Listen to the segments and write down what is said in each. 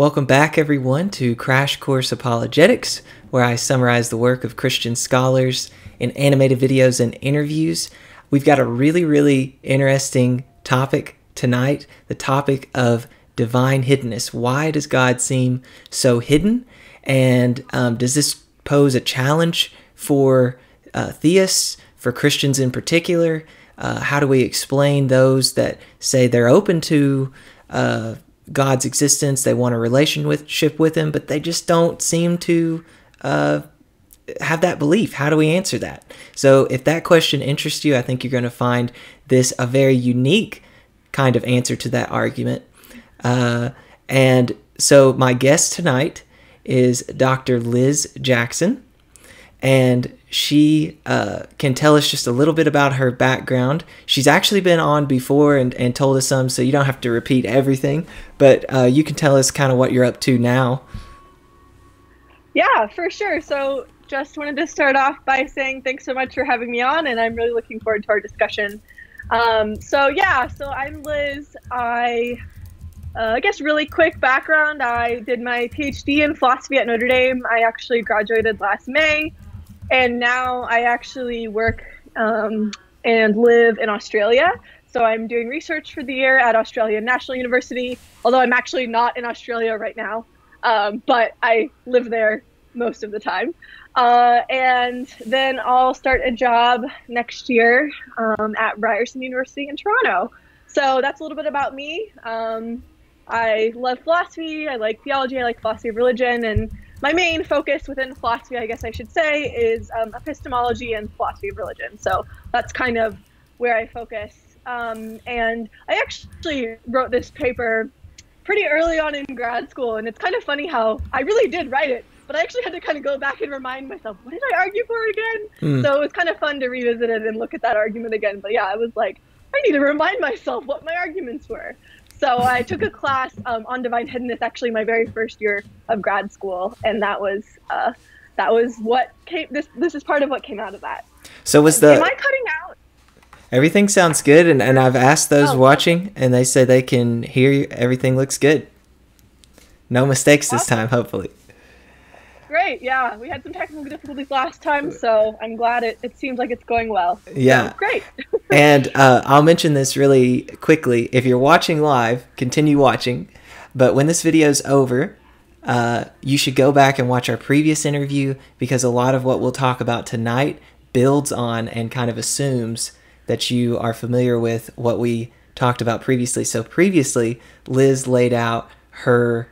Welcome back, everyone, to Crash Course Apologetics, where I summarize the work of Christian scholars in animated videos and interviews. We've got a really, really interesting topic tonight the topic of divine hiddenness. Why does God seem so hidden? And um, does this pose a challenge for uh, theists, for Christians in particular? Uh, how do we explain those that say they're open to uh, God's existence, they want a relationship with Him, but they just don't seem to uh, have that belief? How do we answer that? So, if that question interests you, I think you're going to find this a very unique kind of answer to that argument. Uh, and so, my guest tonight is Dr. Liz Jackson, and she uh, can tell us just a little bit about her background. She's actually been on before and, and told us some, so you don't have to repeat everything, but uh, you can tell us kind of what you're up to now. Yeah, for sure. So, just wanted to start off by saying thanks so much for having me on, and I'm really looking forward to our discussion. Um, so, yeah, so I'm Liz. I uh, I guess really quick background. I did my PhD in philosophy at Notre Dame. I actually graduated last May and now I actually work um, and live in Australia. So I'm doing research for the year at Australian National University, although I'm actually not in Australia right now, um, but I live there most of the time. Uh, and then I'll start a job next year um, at Ryerson University in Toronto. So that's a little bit about me. Um, I love philosophy, I like theology, I like philosophy of religion, and my main focus within philosophy, I guess I should say, is um, epistemology and philosophy of religion. So that's kind of where I focus. Um, and I actually wrote this paper pretty early on in grad school, and it's kind of funny how I really did write it, but I actually had to kind of go back and remind myself, what did I argue for again? Mm. So it was kind of fun to revisit it and look at that argument again. But yeah, I was like, I need to remind myself what my arguments were. So I took a class um, on divine hiddenness, actually my very first year of grad school, and that was uh, that was what came. This this is part of what came out of that. So was the am I cutting out? Everything sounds good, and, and I've asked those oh. watching, and they say they can hear you. Everything looks good. No mistakes awesome. this time, hopefully. Great, yeah. We had some technical difficulties last time, so I'm glad it, it seems like it's going well. Yeah. So, great. and uh, I'll mention this really quickly. If you're watching live, continue watching. But when this video is over, uh, you should go back and watch our previous interview because a lot of what we'll talk about tonight builds on and kind of assumes that you are familiar with what we talked about previously. So previously, Liz laid out her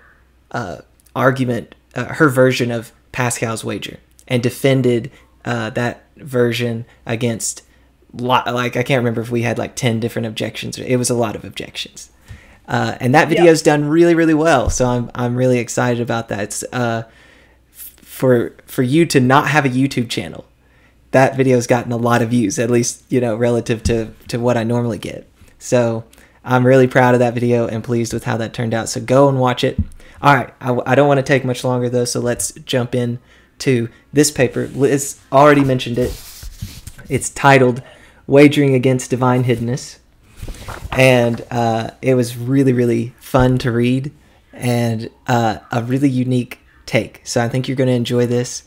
uh, argument uh, her version of Pascal's wager and defended uh, that version against lot like I can't remember if we had like 10 different objections. It was a lot of objections. Uh, and that video's is done really really well. So I'm I'm really excited about that. It's uh, for for you to not have a YouTube channel that video has gotten a lot of views at least you know relative to to what I normally get. So I'm really proud of that video and pleased with how that turned out. So go and watch it all right, I, I don't want to take much longer though, so let's jump in to this paper. Liz already mentioned it. It's titled "Wagering Against Divine Hiddenness," and uh, it was really, really fun to read and uh, a really unique take. So I think you're going to enjoy this.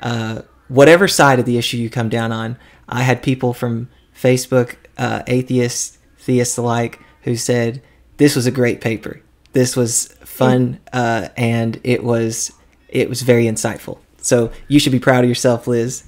Uh, whatever side of the issue you come down on, I had people from Facebook, uh, atheists, theists alike, who said this was a great paper. This was fun, uh, and it was it was very insightful. So you should be proud of yourself, Liz.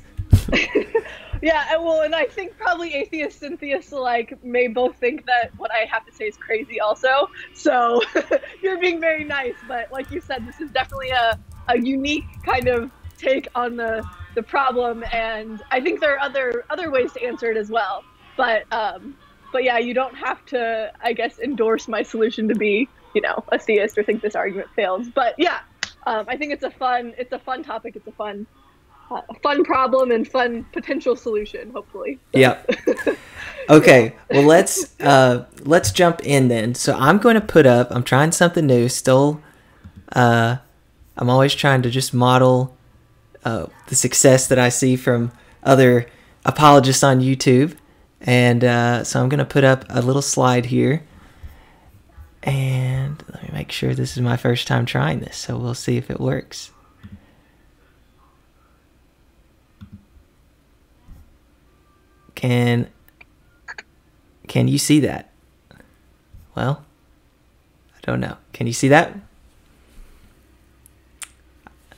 yeah, well, and I think probably atheists and theists alike may both think that what I have to say is crazy, also. So you're being very nice, but like you said, this is definitely a, a unique kind of take on the the problem, and I think there are other other ways to answer it as well. But um, but yeah, you don't have to, I guess, endorse my solution to be you know a theist or think this argument fails. But yeah, um, I think it's a fun it's a fun topic. It's a fun uh, fun problem and fun potential solution. Hopefully. So. Yeah. Okay. Well, let's uh, let's jump in then. So I'm going to put up. I'm trying something new. Still, uh, I'm always trying to just model uh, the success that I see from other apologists on YouTube. And uh, so I'm going to put up a little slide here And let me make sure this is my first time trying this, so we'll see if it works. Can can you see that? Well, I don't know. Can you see that?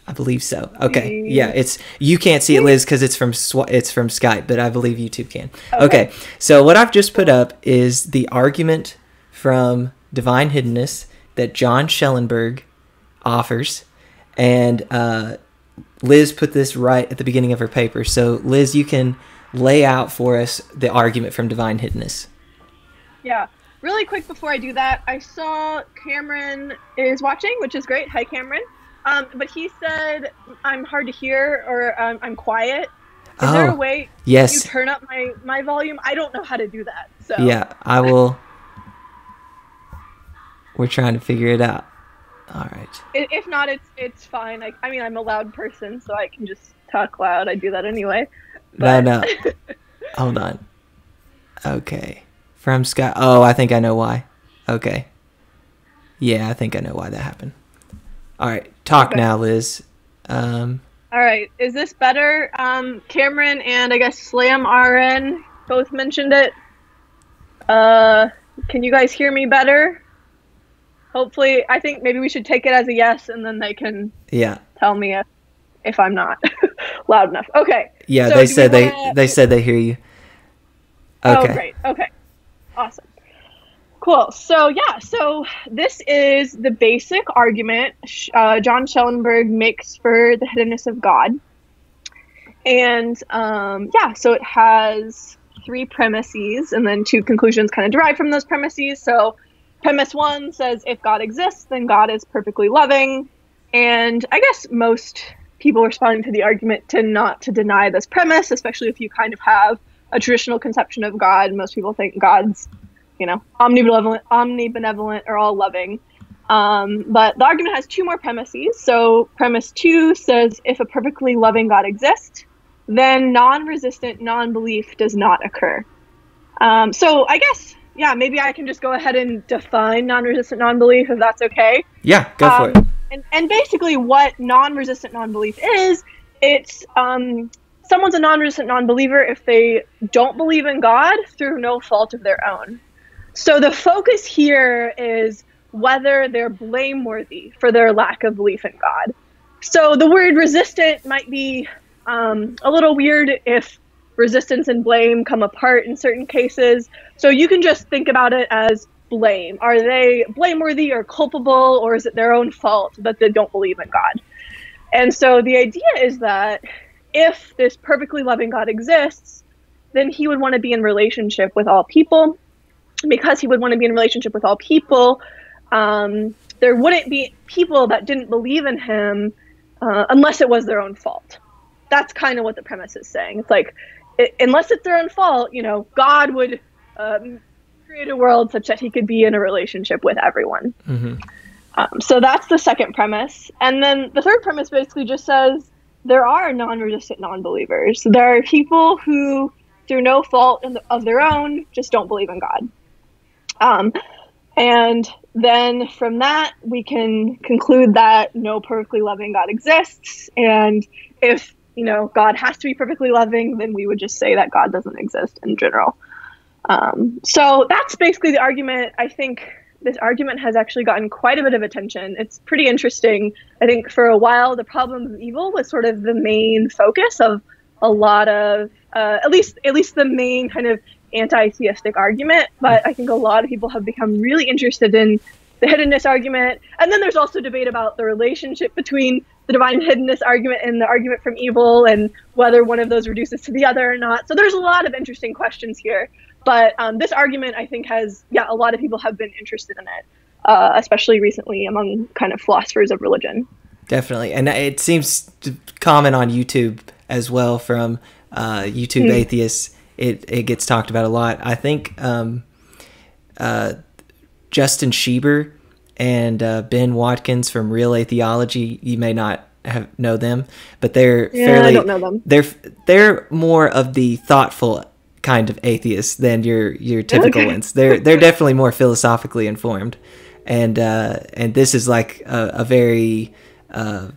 I believe so. Okay. Yeah, it's you can't see it, Liz, because it's from it's from Skype, but I believe YouTube can. Okay. Okay. So what I've just put up is the argument from Divine Hiddenness that John Schellenberg offers, and uh, Liz put this right at the beginning of her paper. So Liz, you can lay out for us the argument from Divine Hiddenness. Yeah. Really quick before I do that, I saw Cameron is watching, which is great. Hi, Cameron. Um, but he said I'm hard to hear or um, I'm quiet. Is there a Oh, way you yes. turn up my my volume? I don't know how to do that. So Yeah, I will. We're trying to figure it out. All right. if not, it's it's fine. I, I mean, I'm a loud person, so I can just talk loud. I do that anyway. No, But- no. Hold on. Okay. From Sky. Oh, I think I know why. Okay. Yeah, I think I know why that happened. All right. Talk Okay. now, Liz. Um, All right, is this better? Um, Cameron and I guess Slam RN both mentioned it. Uh, can you guys hear me better? Hopefully, I think maybe we should take it as a yes, and then they can yeah. tell me if, if I'm not loud enough. Okay. Yeah, So they said they wanna- they said they hear you. Okay. Oh, great. Okay. Awesome. Cool. So, yeah, so this is the basic argument uh, John Schellenberg makes for the hiddenness of God. And um, yeah, so it has three premises and then two conclusions kind of derived from those premises. So, premise one says if God exists, then God is perfectly loving. And I guess most people responding to the argument tend not to deny this premise, especially if you kind of have a traditional conception of God. Most people think God's, you know, omnibenevolent, omnibenevolent, or all loving. Um, but the argument has two more premises. So, premise two says if a perfectly loving God exists, then non resistant non belief does not occur. Um, so, I guess, yeah, maybe I can just go ahead and define non resistant non belief if that's okay. Yeah, go for Um, it. And, and basically, what non-resistant non-belief is, it's um, someone's a non-resistant non-believer if they don't believe in God through no fault of their own. So the focus here is whether they're blameworthy for their lack of belief in God. So the word resistant might be um, a little weird if resistance and blame come apart in certain cases. So you can just think about it as blame. Are they blameworthy or culpable, or is it their own fault that they don't believe in God? And so the idea is that if this perfectly loving God exists, then he would want to be in relationship with all people. Because he would want to be in relationship with all people, um, there wouldn't be people that didn't believe in him uh, unless it was their own fault. That's kind of what the premise is saying. It's like, i unless it's their own fault, you know, God would um, create a world such that he could be in a relationship with everyone. hmm Um, so that's the second premise. And then the third premise basically just says there are non resistant non believers. There are people who, through no fault in the, of their own, just don't believe in God. Um, and then from that, we can conclude that no perfectly loving God exists. And if, you know, God has to be perfectly loving, then we would just say that God doesn't exist in general. Um, so that's basically the argument. I think this argument has actually gotten quite a bit of attention. It's pretty interesting. I think for a while, the problem of evil was sort of the main focus of a lot of, uh, at least at least the main kind of anti-theistic argument. But I think a lot of people have become really interested in the hiddenness argument. And then there's also debate about the relationship between the divine hiddenness argument and the argument from evil, and whether one of those reduces to the other or not. So there's a lot of interesting questions here. But um, this argument, I think, has yeah, a lot of people have been interested in it, uh, especially recently among kind of philosophers of religion. Definitely, and it seems to common on YouTube as well from uh, YouTube Hmm. atheists. It it gets talked about a lot. I think um, uh, Justin Schieber and uh, Ben Watkins from Real Atheology. You may not have know them, but they're Yeah, fairly. I don't know them. They're they're more of the thoughtful kind of atheists than your your typical Okay. ones. They're they're definitely more philosophically informed, and uh, and this is like a, a very uh,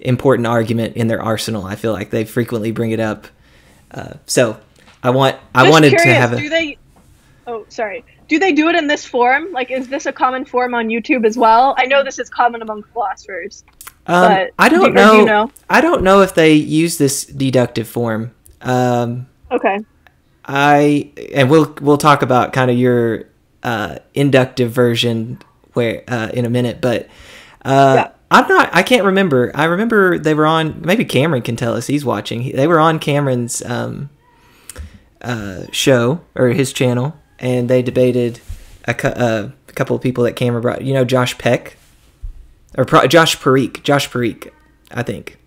important argument in their arsenal. I feel like they frequently bring it up. Uh, so I want I Just wanted curious, to have a do they? Oh, sorry. Do they do it in this form? Like, is this a common form on YouTube as well? I know this is common among philosophers. Um, But I do- don't do know, you know? I don't know if they use this deductive form. Um, Okay. I and we'll we'll talk about kind of your uh, inductive version where uh, in a minute, but uh, Yeah. I'm not. I can't remember. I remember they were on. Maybe Cameron can tell us. He's watching. They were on Cameron's um, uh, show or his channel, and they debated a, cou- uh, a couple of people that Cameron brought. You know, Josh Peck or Pro- Josh Parikh. Josh Parikh, I think.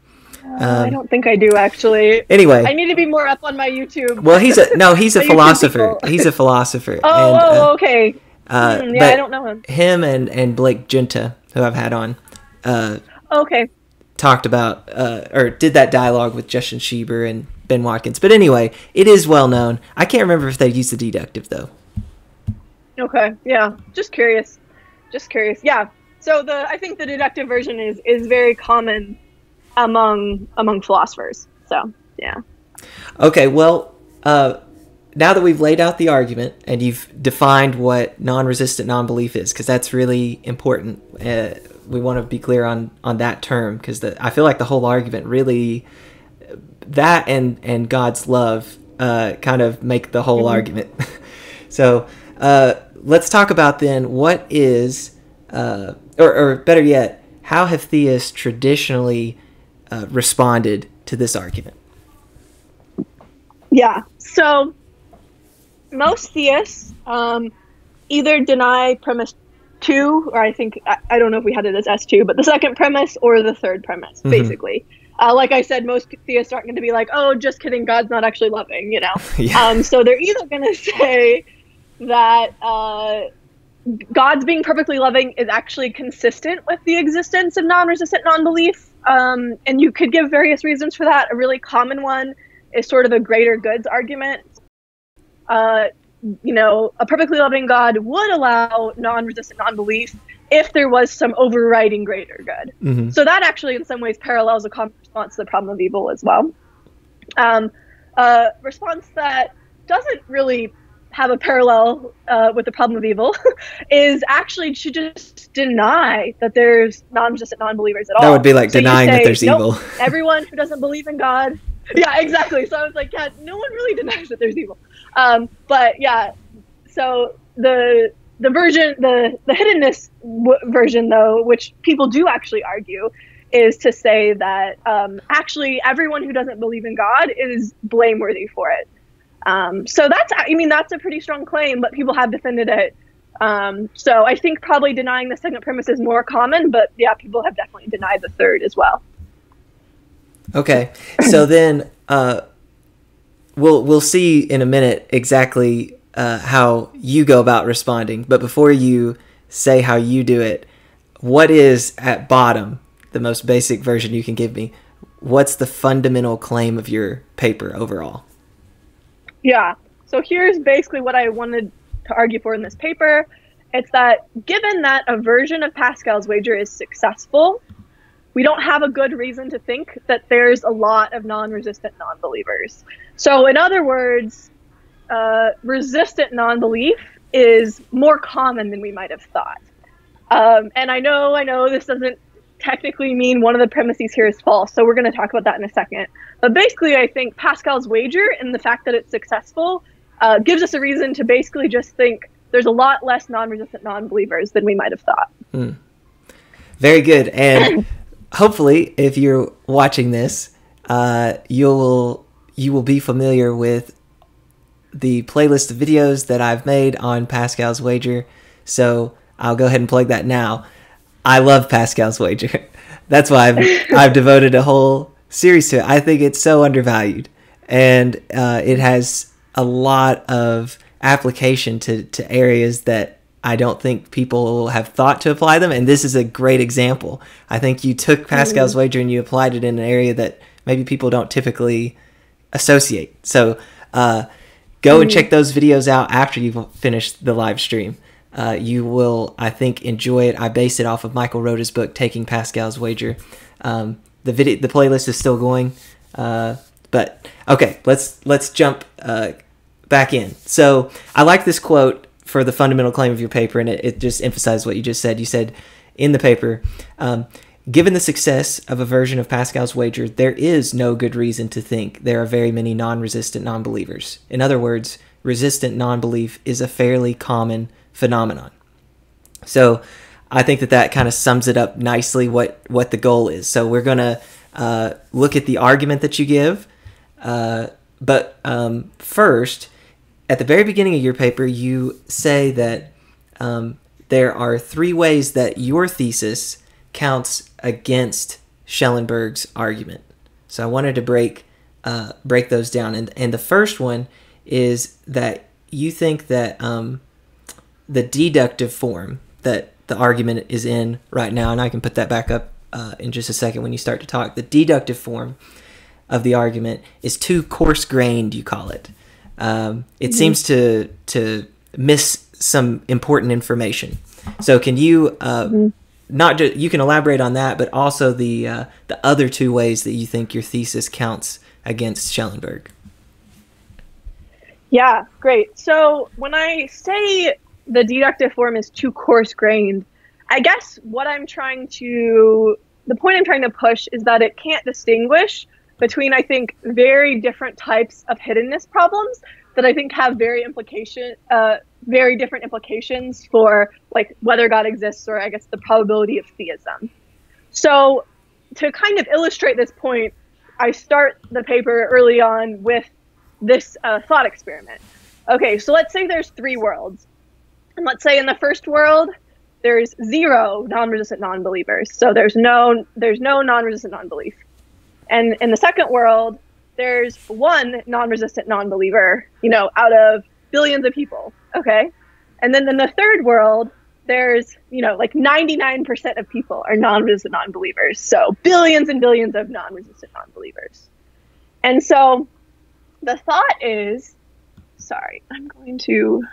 I don't think I do actually. Anyway, I need to be more up on my YouTube. well, he's a no. He's a philosopher. He's a philosopher. Oh, and, oh, uh, okay. uh, Hmm, yeah, I don't know him. him and and Blake Giunta, who I've had on, uh, Okay. talked about uh, or did that dialogue with Justin Schieber and Ben Watkins. But anyway, it is well known. I can't remember if they used the deductive though. Okay. Yeah. Just curious. Just curious. Yeah. So the I think the deductive version is is very common among among philosophers. So yeah. Okay, well, uh, now that we've laid out the argument and you've defined what non-resistant non-belief is, because that's really important. Uh, we want to be clear on on that term because I feel like the whole argument really that and and God's love uh, kind of make the whole argument. so uh, let's talk about then what is, uh, or, or better yet, how have theists traditionally uh, responded to this argument? Yeah. So most theists um, either deny premise two, or I think I, I don't know if we had it as S two, but the second premise or the third premise, Mhm. basically. Uh, like I said, most theists aren't going to be like, "Oh, just kidding, God's not actually loving," you know. Yeah. Um, so they're either going to say that uh, God's being perfectly loving is actually consistent with the existence of non-resistant non-belief, um, and you could give various reasons for that. A really common one is sort of a greater goods argument. Uh, you know, a perfectly loving God would allow non-resistant non-belief if there was some overriding greater good. hmm So that actually, in some ways, parallels a common response to the problem of evil as well. Um, a response that doesn't really have a parallel uh, with the problem of evil is actually to just deny that there's non-resistant non-believers at all. That would be like So denying that there's "Nope, evil. everyone who doesn't believe in God. Yeah, exactly. So I was like, yeah, no one really denies that there's evil. Um, but yeah, so the the version, the the hiddenness w- version, though, which people do actually argue, is to say that um, actually everyone who doesn't believe in God is blameworthy for it. Um, so that's, I mean, that's a pretty strong claim, but people have defended it. Um, so I think probably denying the second premise is more common, but yeah, people have definitely denied the third as well. Okay, so then uh, we'll we'll see in a minute exactly uh, how you go about responding. But before you say how you do it, what is at bottom the most basic version you can give me? What's the fundamental claim of your paper overall? Yeah. So here's basically what I wanted to argue for in this paper. It's that given that a version of Pascal's wager is successful, we don't have a good reason to think that there's a lot of non resistant non believers. So, in other words, uh, resistant non belief is more common than we might have thought. Um, and I know, I know this doesn't technically mean one of the premises here is false, so we're going to talk about that in a second. But basically, I think Pascal's wager and the fact that it's successful uh, gives us a reason to basically just think there's a lot less non-resistant non-believers than we might have thought. Very good. And hopefully, if you're watching this, uh, you'll you will be familiar with the playlist of videos that I've made on Pascal's wager. So I'll go ahead and plug that now. I love Pascal's wager. That's why I've I've devoted a whole series to it. I think it's so undervalued, and uh, it has a lot of application to to areas that I don't think people have thought to apply them. And this is a great example. I think you took Pascal's wager and you applied it in an area that maybe people don't typically associate. So uh, go and check those videos out after you've finished the live stream. Uh, you will, I think, enjoy it. I base it off of Michael Rota's book, Taking Pascal's Wager. Um, the video, the playlist is still going, uh, but okay, let's let's jump uh, back in. So I like this quote for the fundamental claim of your paper, and it, it just emphasizes what you just said. You said in the paper, um, given the success of a version of Pascal's wager, there is no good reason to think there are very many non-resistant non-believers. In other words, resistant non-belief is a fairly common phenomenon. So I think that that kind of sums it up nicely what what the goal is. So we're gonna uh, look at the argument that you give, uh, but um, first, at the very beginning of your paper, you say that um, there are three ways that your thesis counts against Schellenberg's argument. So I wanted to break uh, break those down, and and the first one is that you think that um, the deductive form that the argument is in right now, and I can put that back up uh, in just a second when you start to talk. The deductive form of the argument is too coarse grained, you call it. Um, it mm-hmm. seems to to miss some important information. So, can you uh, mm-hmm. not just you can elaborate on that, but also the uh, the other two ways that you think your thesis counts against Schellenberg? Yeah, great. So when I say the deductive form is too coarse grained. I guess what I'm trying to, the point I'm trying to push is that it can't distinguish between, I think, very different types of hiddenness problems that I think have very implication, uh, very different implications for like whether God exists or I guess the probability of theism. So to kind of illustrate this point, I start the paper early on with this uh, thought experiment. Okay, so let's say there's three worlds. And let's say in the first world, there's zero non-resistant non-believers. So there's no there's no non-resistant non-belief. And in the second world, there's one non-resistant non-believer, you know, out of billions of people. Okay. And then in the third world, there's, you know, like 99% of people are non-resistant non-believers. So billions and billions of non-resistant non-believers. And so the thought is, sorry, I'm going to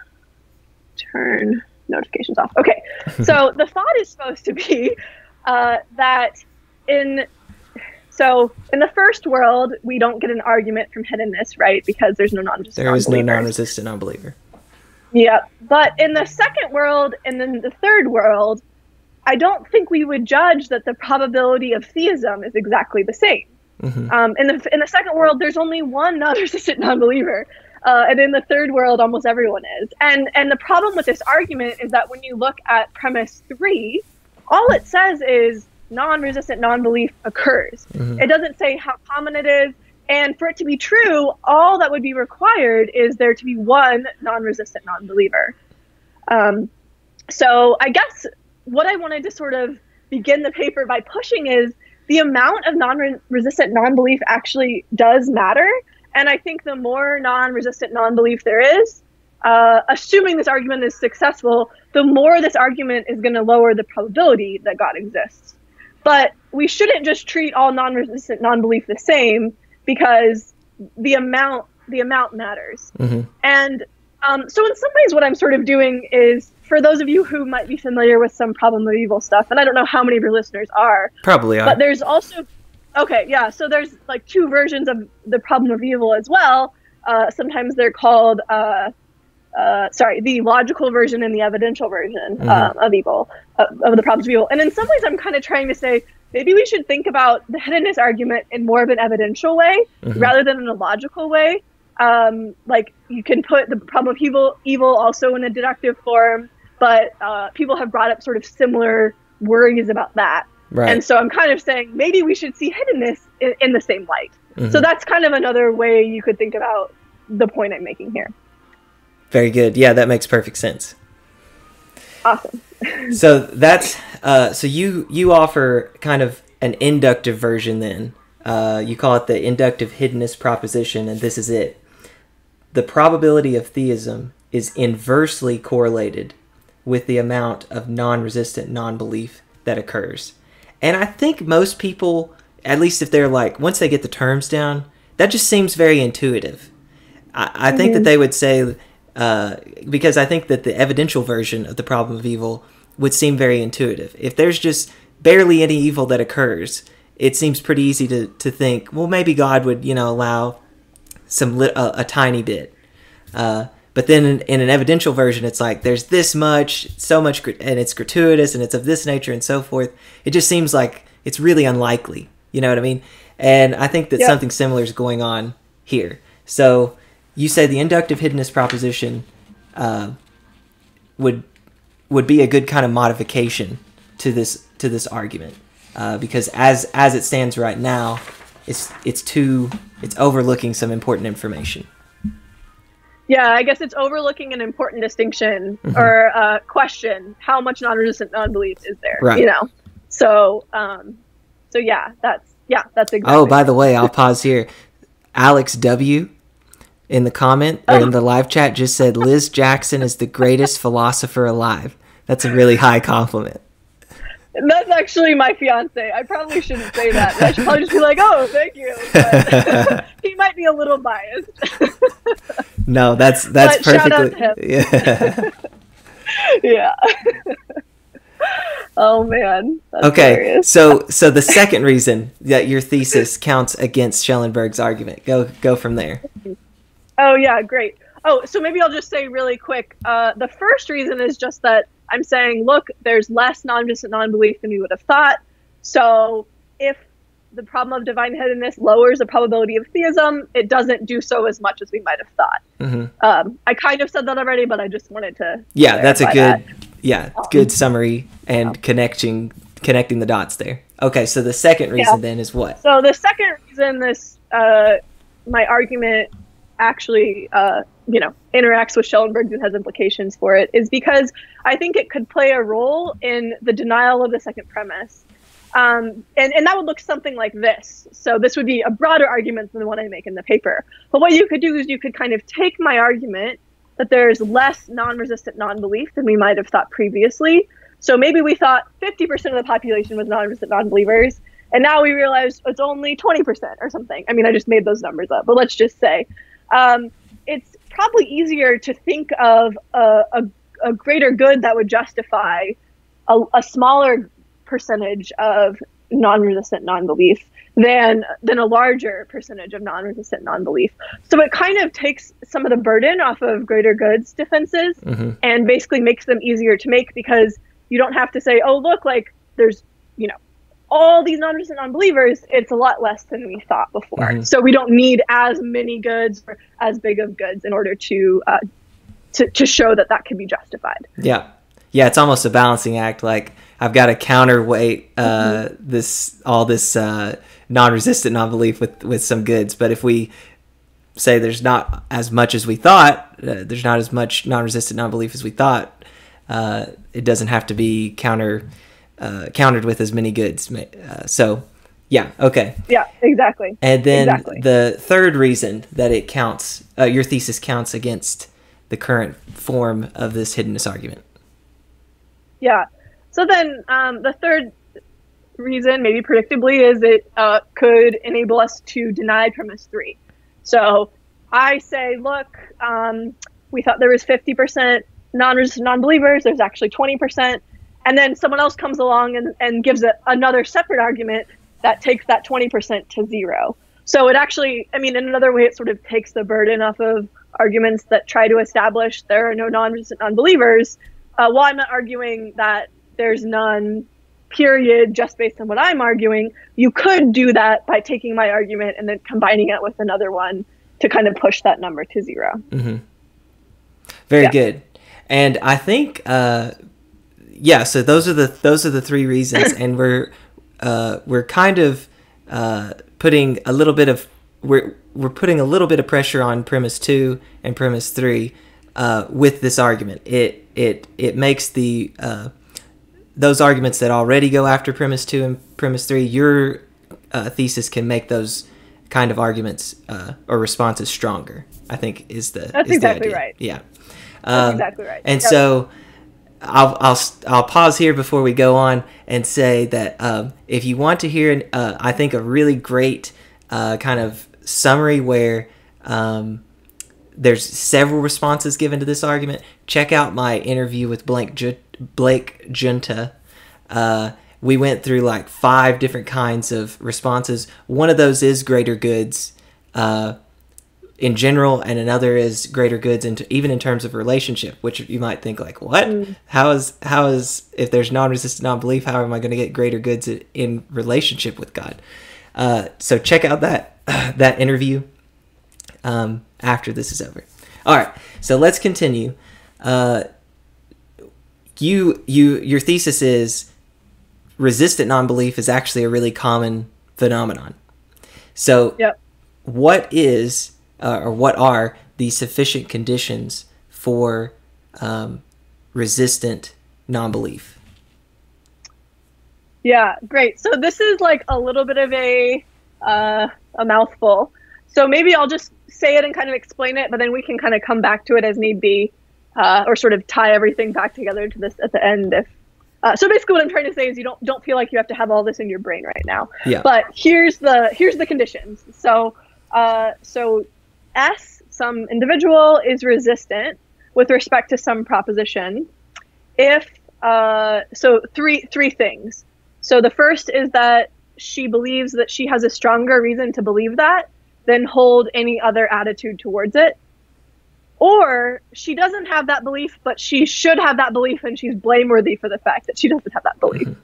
turn notifications off. Okay, so the thought is supposed to be uh, that in so in the first world we don't get an argument from hiddenness, right? Because there's no non-resistant. There is no non-resistant non-believer. Yeah, but in the second world and then the third world, I don't think we would judge that the probability of theism is exactly the same. Mm-hmm. Um, in the in the second world, there's only one non-resistant non-believer. Uh, and in the third world, almost everyone is. And and the problem with this argument is that when you look at premise three, all it says is non-resistant non-belief occurs. Mm-hmm. It doesn't say how common it is. And for it to be true, all that would be required is there to be one non-resistant non-believer. Um, so I guess what I wanted to sort of begin the paper by pushing is the amount of non-resistant non-belief actually does matter and I think the more non resistant non belief there is, uh, assuming this argument is successful, the more this argument is going to lower the probability that God exists. But we shouldn't just treat all non resistant non belief the same because the amount the amount matters. Mm-hmm. And um, so, in some ways, what I'm sort of doing is for those of you who might be familiar with some problem of evil stuff, and I don't know how many of your listeners are, probably are, but there's also Okay, yeah. So there's like two versions of the problem of evil as well. Uh, sometimes they're called, uh, uh, sorry, the logical version and the evidential version mm-hmm. Um, of evil, of the problems of evil. And in some ways, I'm kind of trying to say maybe we should think about the hiddenness argument in more of an evidential way mm-hmm. rather than in a logical way. Um, like you can put the problem of evil, evil also in a deductive form, but uh, people have brought up sort of similar worries about that. Right. And so I'm kind of saying maybe we should see hiddenness in, in the same light. Mm-hmm. So that's kind of another way you could think about the point I'm making here. Very good. Yeah, that makes perfect sense. Awesome. so that's uh, so you you offer kind of an inductive version then. Uh, you call it the inductive hiddenness proposition, and this is it. The probability of theism is inversely correlated with the amount of non-resistant non-belief that occurs. And I think most people, at least if they're like, once they get the terms down, that just seems very intuitive. I, I mm-hmm. think that mm-hmm. they would say, uh, because I think that the evidential version of the problem of evil would seem very intuitive. If there's just barely any evil that occurs, it seems pretty easy to, to think, well, maybe God would, you know, allow some a, a tiny bit. Uh, but then in, in, an evidential version, it's like there's this much, so much, and it's gratuitous and it's of this nature and so forth. It just seems like it's really unlikely. You know what I mean? And I think that yep. something similar is going on here. So you say the inductive hiddenness proposition uh, would would be a good kind of modification to this to this argument uh, because as as it stands right now, it's it's too it's overlooking some important information. Yeah, I guess it's overlooking an important distinction mm-hmm. or uh, question: how much non-resistant non-belief is there? Right. You know, so um, so yeah, that's yeah, that's exactly. Oh, by the way, I'll pause here. Alex W in the comment or in the live chat just said Liz Jackson is the greatest philosopher alive. That's a really high compliment. That's actually my fiance. I probably shouldn't say that. I should probably just be like, "Oh, thank you." But he might be a little biased. no, that's that's but perfectly. Yeah. yeah. oh man. okay, hilarious. so so the second reason that your thesis counts against Schellenberg's argument. Go go from there. Oh yeah, great. Oh, so maybe I'll just say really quick. Uh, the first reason is just that I'm saying, look, there's less non-resistant non-belief than we would have thought. So if the problem of divine hiddenness lowers the probability of theism, it doesn't do so as much as we might have thought. Mm-hmm. Um, I kind of said that already, but I just wanted to. Yeah, that's a good, that. yeah, um, good summary and um, connecting connecting the dots there. Okay, so the second reason yeah. then is what? So the second reason this uh, my argument actually, uh, you know, interacts with Schellenberg and has implications for it is because I think it could play a role in the denial of the second premise. Um, and, and that would look something like this. So this would be a broader argument than the one I make in the paper. But what you could do is you could kind of take my argument that there's less non-resistant non-belief than we might have thought previously. So maybe we thought 50% of the population was non-resistant non-believers, and now we realize it's only 20% or something. I mean, I just made those numbers up, but let's just say um, it's probably easier to think of a, a, a greater good that would justify a, a smaller percentage of non-resistant non-belief than than a larger percentage of non-resistant non-belief. So it kind of takes some of the burden off of greater goods defenses mm-hmm. and basically makes them easier to make because you don't have to say, "Oh, look, like there's, you know, all these non-resistant non-believers, it's a lot less than we thought before. Mm-hmm. So we don't need as many goods or as big of goods in order to uh, to to show that that can be justified. Yeah, yeah, it's almost a balancing act. Like I've got to counterweight uh, mm-hmm. this all this uh, non-resistant non-belief with with some goods, but if we say there's not as much as we thought, uh, there's not as much non-resistant non-belief as we thought. Uh, it doesn't have to be counter uh, countered with as many goods. Uh, so, yeah, okay. Yeah, exactly. And then exactly. the third reason that it counts, uh, your thesis counts against the current form of this hiddenness argument. Yeah. So then um, the third reason, maybe predictably, is it uh, could enable us to deny premise three. So I say, look, um, we thought there was 50% non-resistant non-believers. There's actually 20% and then someone else comes along and, and gives a, another separate argument that takes that 20% to zero so it actually i mean in another way it sort of takes the burden off of arguments that try to establish there are no non-resistant non-believers uh, while i'm not arguing that there's none period just based on what i'm arguing you could do that by taking my argument and then combining it with another one to kind of push that number to 0 mm-hmm. very yeah. good and i think uh, yeah, so those are the those are the three reasons, and we're uh, we're kind of uh, putting a little bit of we're we're putting a little bit of pressure on premise two and premise three uh, with this argument. It it it makes the uh, those arguments that already go after premise two and premise three. Your uh, thesis can make those kind of arguments uh, or responses stronger. I think is the that's is exactly the right. Yeah, um, that's exactly right. And so I'll, I'll, I'll pause here before we go on and say that um, if you want to hear, uh, I think, a really great uh, kind of summary where um, there's several responses given to this argument. Check out my interview with Ju- Blake Giunta. Uh, we went through like five different kinds of responses. One of those is greater goods uh, in general, and another is greater goods, and even in terms of relationship. Which you might think like, what? Mm. How is how is if there's non-resistant non-belief, how am I going to get greater goods in, relationship with God? Uh, so check out that that interview um, after this is over. All right, so let's continue. Uh, you you your thesis is resistant non-belief is actually a really common phenomenon. So, Yep. what is uh, or what are the sufficient conditions for um, resistant non-belief? Yeah, great. So this is like a little bit of a uh, a mouthful. So maybe I'll just say it and kind of explain it, but then we can kind of come back to it as need be, uh, or sort of tie everything back together to this at the end. If uh, so, basically, what I'm trying to say is you don't don't feel like you have to have all this in your brain right now. Yeah. But here's the here's the conditions. So uh, so S, some individual is resistant with respect to some proposition if uh, so three three things. So the first is that she believes that she has a stronger reason to believe that than hold any other attitude towards it. Or she doesn't have that belief, but she should have that belief, and she's blameworthy for the fact that she doesn't have that belief.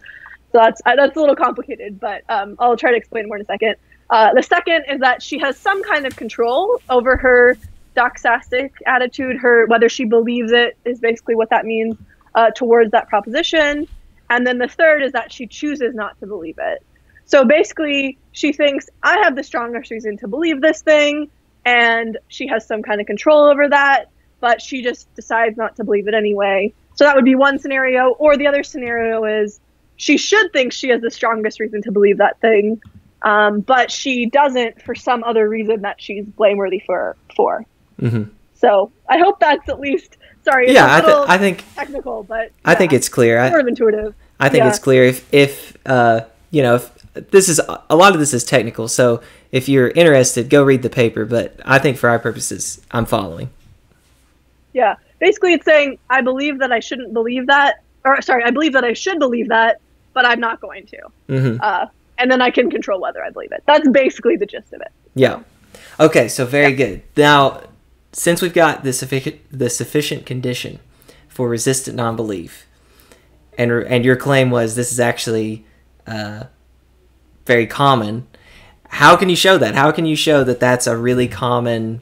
So that's uh, that's a little complicated, but um, I'll try to explain more in a second. Uh, the second is that she has some kind of control over her doxastic attitude. Her whether she believes it is basically what that means uh, towards that proposition. And then the third is that she chooses not to believe it. So basically, she thinks I have the strongest reason to believe this thing, and she has some kind of control over that, but she just decides not to believe it anyway. So that would be one scenario. Or the other scenario is she should think she has the strongest reason to believe that thing, um, but she doesn't for some other reason that she's blameworthy for. for. hmm So I hope that's at least sorry. It's Yeah, a I, th- I think technical, but I think it's clear. I, sort of intuitive. I think Yeah. it's clear if if uh, you know if this is a lot of this is technical. So if you're interested, go read the paper. But I think for our purposes, I'm following. Yeah. Basically, it's saying I believe that I shouldn't believe that, or sorry, I believe that I should believe that, but I'm not going to. hmm Uh, and then I can control whether I believe it. That's basically the gist of it. Yeah. Okay, so very good. Now, since we've got the sufficient the sufficient condition for resistant non-belief, and and your claim was this is actually uh, very common. How can you show that? How can you show that that's a really common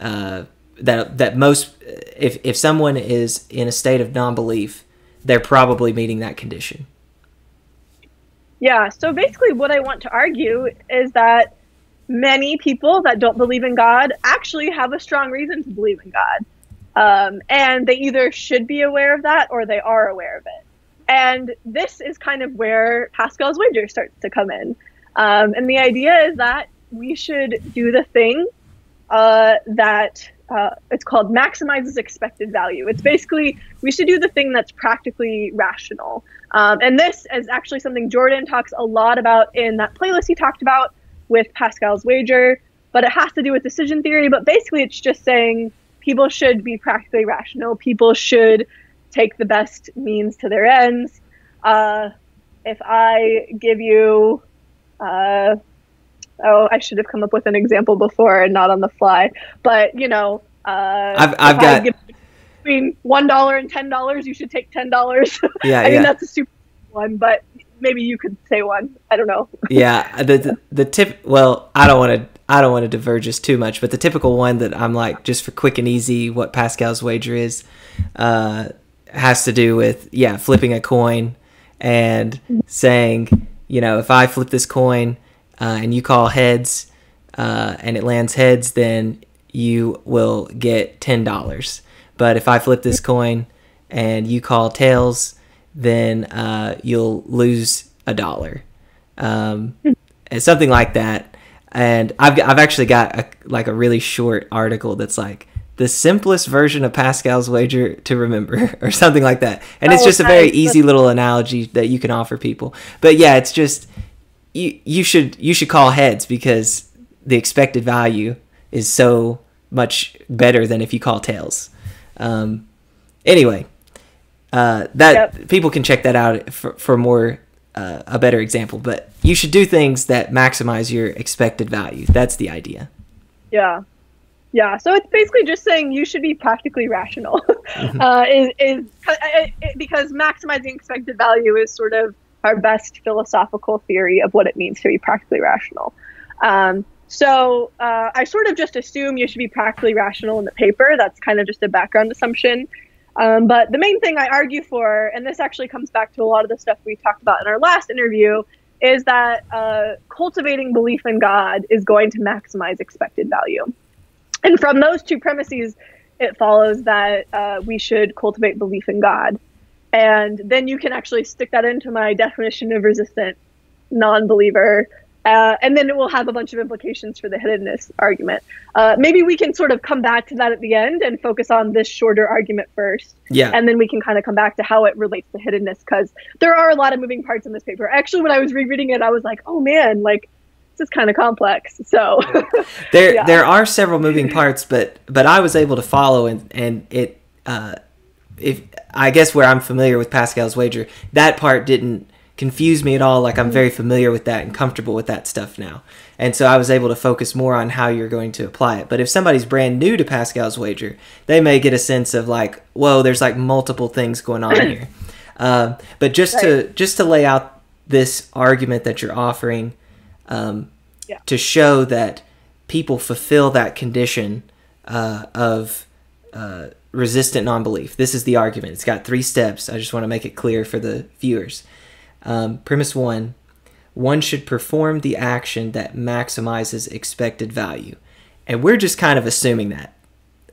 uh, that that most if if someone is in a state of non-belief, they're probably meeting that condition. Yeah. So basically, what I want to argue is that many people that don't believe in God actually have a strong reason to believe in God. Um, and they either should be aware of that or they are aware of it. And this is kind of where Pascal's wager starts to come in. Um, and the idea is that we should do the thing uh, that uh, it's called maximizes expected value. It's basically we should do the thing that's practically rational. Um, and this is actually something Jordan talks a lot about in that playlist he talked about with Pascal's wager, but it has to do with decision theory. But basically, it's just saying people should be practically rational. People should take the best means to their ends. Uh, if I give you, uh, oh, I should have come up with an example before and not on the fly, but you know, uh, I've- I've got- between one dollar and ten dollars, you should take ten dollars. Yeah, I yeah. mean that's a super one, but maybe you could say one. I don't know. yeah the, the the tip well i don't want to i don't want to diverge us too much but the typical one that i'm like just for quick and easy what pascal's wager is uh has to do with yeah flipping a coin and saying you know if i flip this coin uh, and you call heads uh, and it lands heads then you will get ten dollars but if i flip this coin and you call tails then uh, you'll lose a dollar um, and something like that. And I've I've actually got a, like a really short article that's like the simplest version of Pascal's wager to remember or something like that. And it's Oh, just a very easy little analogy that you can offer people. But yeah, it's just you you should you should call heads because the expected value is so much better than if you call tails. Um, anyway, uh, that Yep. people can check that out for, for more uh, a better example. But you should do things that maximize your expected value. That's the idea. Yeah. Yeah. So it's basically just saying you should be practically rational. Mm-hmm. uh, is, is it, it, because maximizing expected value is sort of our best philosophical theory of what it means to be practically rational. Um, so uh, I sort of just assume you should be practically rational in the paper. That's kind of just a background assumption. Um, but the main thing I argue for, and this actually comes back to a lot of the stuff we talked about in our last interview, is that uh, cultivating belief in God is going to maximize expected value. And from those two premises, it follows that uh, we should cultivate belief in God. And then you can actually stick that into my definition of resistant non believer. Uh, and then it will have a bunch of implications for the hiddenness argument. Uh, maybe we can sort of come back to that at the end and focus on this shorter argument first. Yeah. And then we can kind of come back to how it relates to hiddenness because there are a lot of moving parts in this paper. Actually, when I was rereading it, I was like, oh man, like this is kind of complex. So there Yeah. there are several moving parts, but but I was able to follow and and it uh, if I guess where I'm familiar with Pascal's wager, that part didn't confuse me at all. Like I'm very familiar with that and comfortable with that stuff now, and so I was able to focus more on how you're going to apply it. But if somebody's brand new to Pascal's wager, they may get a sense of like, whoa, there's like multiple things going on here. Um, but just to just to lay out this argument that you're offering um, Yeah. to show that people fulfill that condition uh, of uh, resistant non-belief. This is the argument. It's got three steps. I just want to make it clear for the viewers. Um, premise one: one should perform the action that maximizes expected value, and we're just kind of assuming that.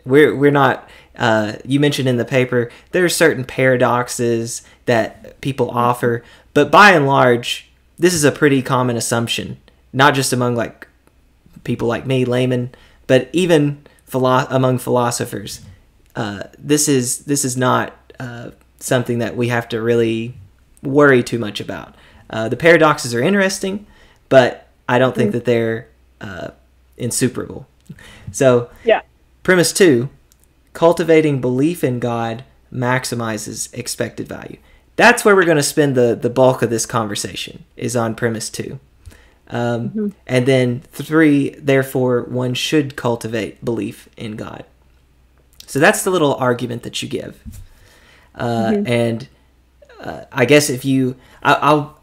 We're we're not uh, you mentioned in the paper there are certain paradoxes that people offer but by and large this is a pretty common assumption not just among like people like me laymen but even philo- among philosophers. Uh, this is this is not uh, something that we have to really worry too much about uh, the paradoxes are interesting but i don't think that they're uh, insuperable so yeah. Premise two, cultivating belief in God maximizes expected value. That's where we're going to spend the, the bulk of this conversation, is on premise two. Um, And then three, therefore, one should cultivate belief in God. So that's the little argument that you give. Uh, And uh, I guess if you, I, I'll,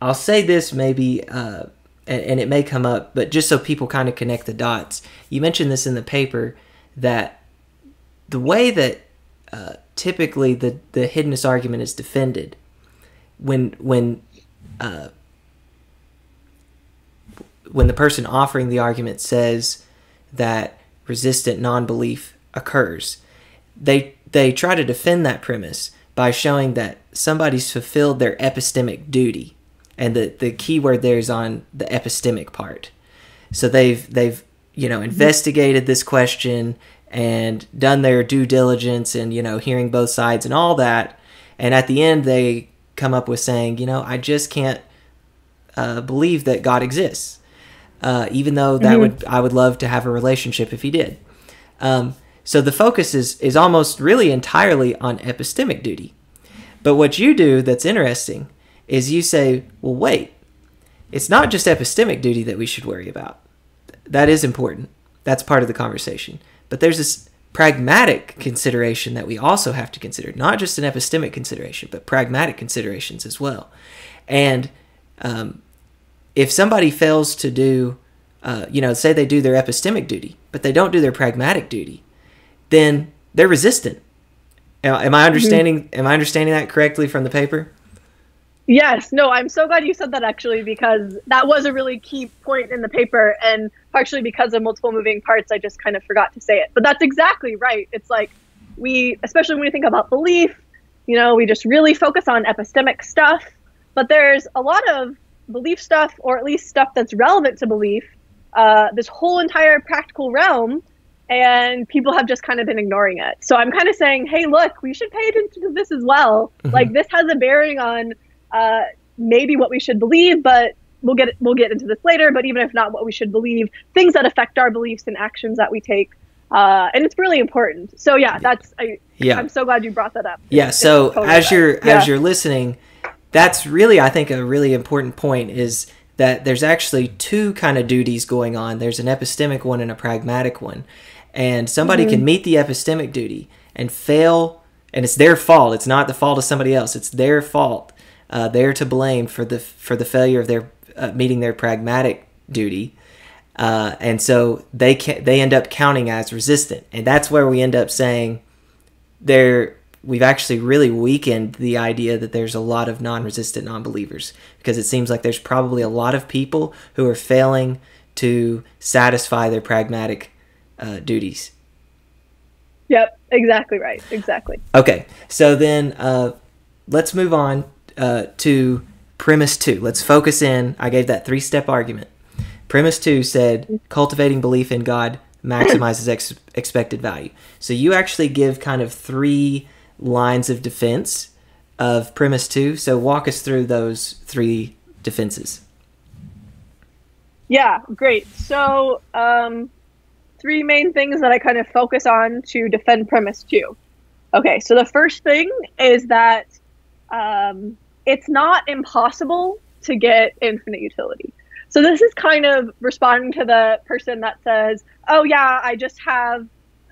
I'll say this maybe, uh, and, and it may come up, but just so people kind of connect the dots, you mentioned this in the paper that the way that uh, typically the the hiddenness argument is defended when when uh, when the person offering the argument says that resistant non-belief occurs they they try to defend that premise by showing that somebody's fulfilled their epistemic duty. And the the key word there is on the epistemic part. So they've they've you know investigated this question and done their due diligence and you know hearing both sides and all that. And at the end they come up with saying you know i just can't uh, believe that god exists. Uh, even though that would i would love to have a relationship if he did. Um, so the focus is is almost really entirely on epistemic duty but what you do that's interesting is you say well wait it's not just epistemic duty that we should worry about that is important. That's part of the conversation. But there's this pragmatic consideration that we also have to consider, not just an epistemic consideration, but pragmatic considerations as well. And um, if somebody fails to do, uh, you know, say they do their epistemic duty, but they don't do their pragmatic duty, then they're resistant. Am, am I understanding? Am I understanding that correctly from the paper? Yes, no, I'm so glad you said that actually because that was a really key point in the paper, and partially because of multiple moving parts, I just kind of forgot to say it. But that's exactly right. It's like we, especially when we think about belief, you know, we just really focus on epistemic stuff, but there's a lot of belief stuff, or at least stuff that's relevant to belief, uh, this whole entire practical realm, and people have just kind of been ignoring it. So I'm kind of saying, hey, look, we should pay attention to this as well. Like this has a bearing on uh, maybe what we should believe, but we'll get we'll get into this later. But even if not what we should believe, things that affect our beliefs and actions that we take. uh, and it's really important. So yeah, that's I, Yeah. I'm so glad you brought that up. Yeah. It's- So it's totally as you're Yeah. as you're listening, that's really I think a really important point is that there's actually two kind of duties going on. There's an epistemic one and a pragmatic one, and somebody Mm-hmm. can meet the epistemic duty and fail, and it's their fault. It's not the fault of somebody else. It's their fault. Uh, they're to blame for the for the failure of their uh, meeting their pragmatic duty. Uh, and so they can they end up counting as resistant, and that's where we end up saying there we've actually really weakened the idea that there's a lot of non-resistant non-believers because it seems like there's probably a lot of people who are failing to satisfy their pragmatic uh, duties. Yep, exactly right. Exactly. Okay, so then uh, let's move on uh, to premise two. Let's focus in. I gave that three step argument. Premise two said cultivating belief in God maximizes ex- expected value. So you actually give kind of three lines of defense of premise two. So walk us through those three defenses. Yeah, great. So, um, three main things that I kind of focus on to defend premise two. Okay, so the first thing is that um, it's not impossible to get infinite utility. So this is kind of responding to the person that says, "Oh yeah, I just have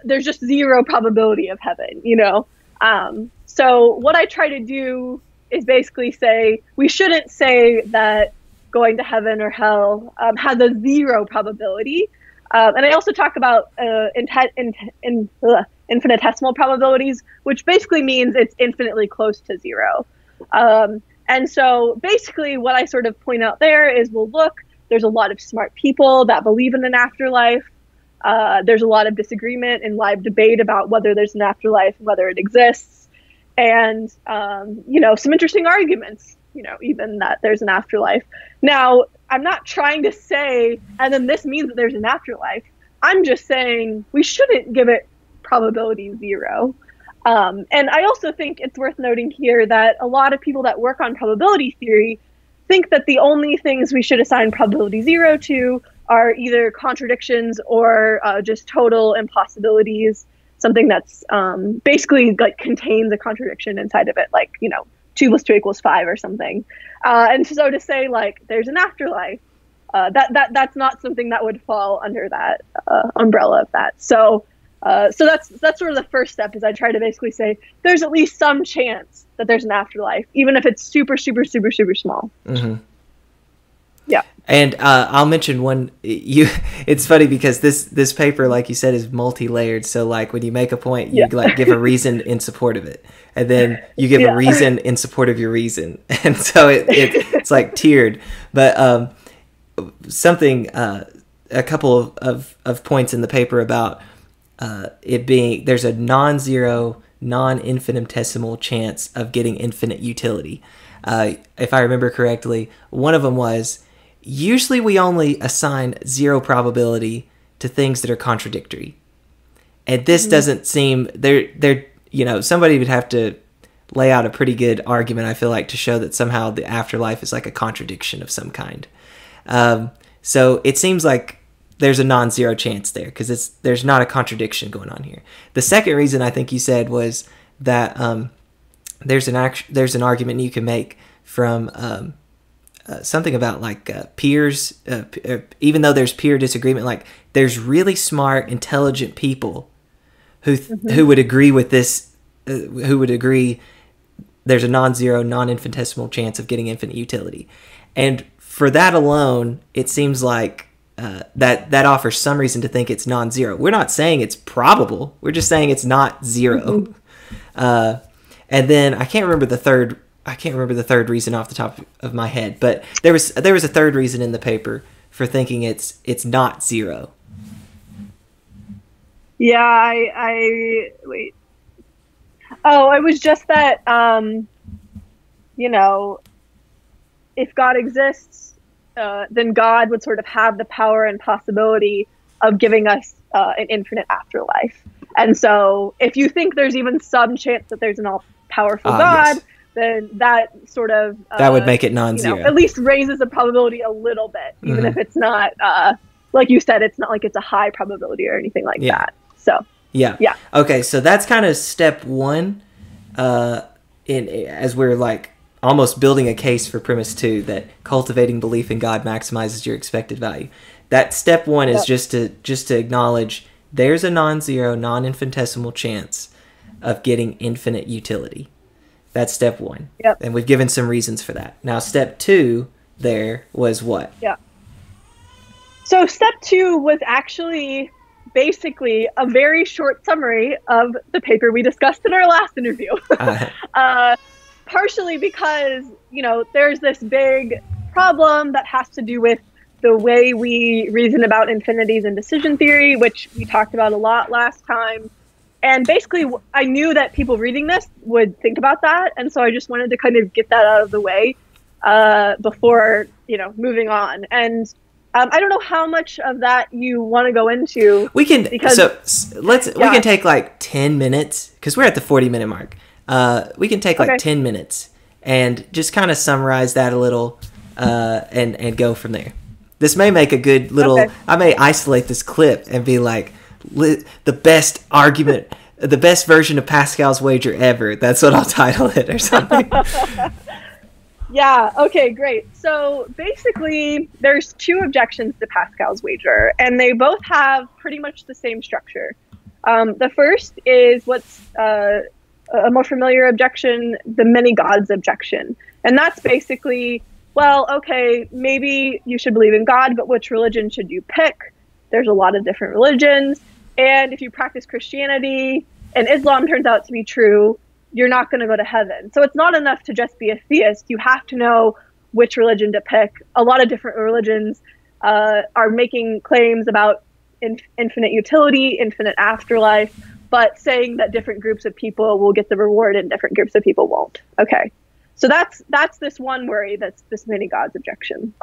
there's just zero probability of heaven," you know. Um, so what I try to do is basically say we shouldn't say that going to heaven or hell um, has a zero probability. Um, and I also talk about uh, inte- in, in, ugh, infinitesimal probabilities, which basically means it's infinitely close to zero. Um, and so basically, what I sort of point out there is well, look, there's a lot of smart people that believe in an afterlife. Uh, there's a lot of disagreement and live debate about whether there's an afterlife whether it exists. And, um, you know, some interesting arguments, you know, even that there's an afterlife. Now, I'm not trying to say, and then this means that there's an afterlife. I'm just saying we shouldn't give it probability zero. Um, and I also think it's worth noting here that a lot of people that work on probability theory think that the only things we should assign probability zero to are either contradictions or uh, just total impossibilities, something that's um, basically like contains a contradiction inside of it, like, you know, two plus two equals five or something. Uh, and so to say like there's an afterlife, uh, that that that's not something that would fall under that uh, umbrella of that. So uh, so that's that's sort of the first step is I try to basically say there's at least some chance that there's an afterlife, even if it's super super super super small. hmm Yeah. And uh, I'll mention one. You, it's funny because this this paper, like you said, is multi layered. So like when you make a point, you Yeah. like give a reason in support of it, and then you give Yeah. a reason in support of your reason, and so it, it it's like tiered. But um, something, uh, a couple of, of, of points in the paper about uh, it being there's a non-zero, non-infinitesimal chance of getting infinite utility. Uh, if I remember correctly, one of them was usually we only assign zero probability to things that are contradictory, and this doesn't seem there. There, you know, somebody would have to lay out a pretty good argument. I feel like to show that somehow the afterlife is like a contradiction of some kind. Um, so it seems like there's a non-zero chance there because it's there's not a contradiction going on here. The second reason I think you said was that um, there's an act- there's an argument you can make from um, uh, something about like uh, peers, uh, p- uh, even though there's peer disagreement, like there's really smart, intelligent people who th- who would agree with this, uh, who would agree there's a non-zero, non-infinitesimal chance of getting infinite utility, and for that alone, it seems like uh, that that offers some reason to think it's non-zero. We're not saying it's probable. We're just saying it's not 0 Uh, and then I can't remember the third. I can't remember the third reason off the top of my head, but there was there was a third reason in the paper for thinking it's it's not zero. Yeah, I, I wait. Oh, it was just that, um, you know, if God exists, uh, then God would sort of have the power and possibility of giving us uh, an infinite afterlife. And so, if you think there's even some chance that there's an all-powerful Ah, God, yes. Then that sort of uh, That would make it non-zero. know, at least raises the probability a little bit, even Mhm. if it's not, uh, like you said, it's not like it's a high probability or anything like Yeah. that. So Yeah. Yeah. Okay, so that's kind of step one. Uh, in as we're like almost building a case for premise two that cultivating belief in God maximizes your expected value. That step one is Yep. just to just to acknowledge there's a non-zero, non-infinitesimal chance of getting infinite utility. That's step one. Yep. And we've given some reasons for that. Now, step two there was what? Yeah. So step two was actually basically a very short summary of the paper we discussed in our last interview. Uh, uh, partially because you know there's this big problem that has to do with the way we reason about infinities in decision theory, which we talked about a lot last time. And basically, i knew that people reading this would think about that, and so I just wanted to kind of get that out of the way uh, before you know moving on. And um, I don't know how much of that you want to go into. We can Because- so let's we can take like ten minutes because we're at the forty minute mark. Uh, we can take like Okay. ten minutes and just kind of summarize that a little, uh, and and go from there. This may make a good little. Okay. I may isolate this clip and be like, li- the best argument, the best version of Pascal's wager ever. That's what I'll title it or something. Yeah, okay, great. So basically, there's two objections to Pascal's wager, and they both have pretty much the same structure. Um, the first is what's uh, a more familiar objection, the many gods objection. And that's basically, well, okay, maybe you should believe in God, but which religion should you pick? There's a lot of different religions. And if you practice Christianity and Islam turns out to be true, you're not going to go to heaven. So it's not enough to just be a theist. You have to know which religion to pick. A lot of different religions uh, are making claims about in- infinite utility, infinite afterlife, but saying that different groups of people will get the reward and different groups of people won't. Okay, so that's that's this one worry. That's this many gods objection.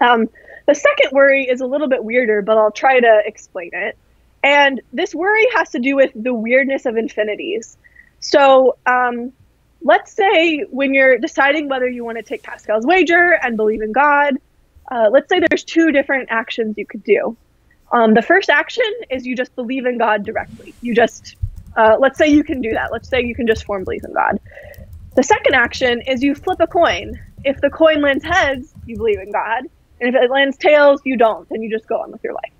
Um, the second worry is a little bit weirder, but I'll try to explain it. And this worry has to do with the weirdness of infinities. So um, let's say when you're deciding whether you want to take Pascal's wager and believe in God, uh, let's say there's two different actions you could do. Um, the first action is you just believe in God directly. You just, uh, let's say you can do that. Let's say you can just form belief in God. The second action is you flip a coin. If the coin lands heads, you believe in God. And if it lands tails, you don't. Then you just go on with your life.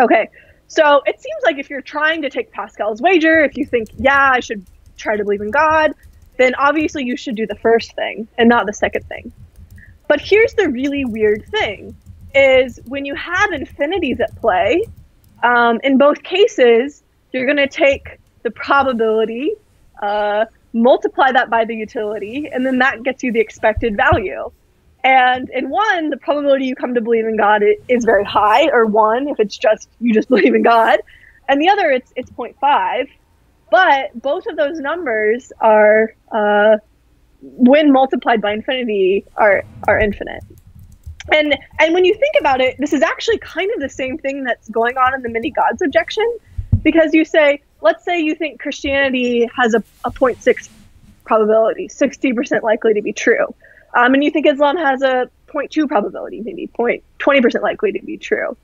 Okay, so it seems like if you're trying to take Pascal's wager, if you think, yeah, I should try to believe in God, then obviously you should do the first thing and not the second thing. But here's the really weird thing is when you have infinities at play, um, in both cases, you're going to take the probability, uh, multiply that by the utility, and then that gets you the expected value. And in one, the probability you come to believe in God is very high, or one if it's just you just believe in God, and the other it's it's 0.5. But both of those numbers are, uh, when multiplied by infinity, are are infinite. And and when you think about it, this is actually kind of the same thing that's going on in the many gods objection, because you say, let's say you think Christianity has a, a 0.6 probability, 60% likely to be true. Um, and you think Islam has a 0.2 probability, maybe point 20% likely to be true.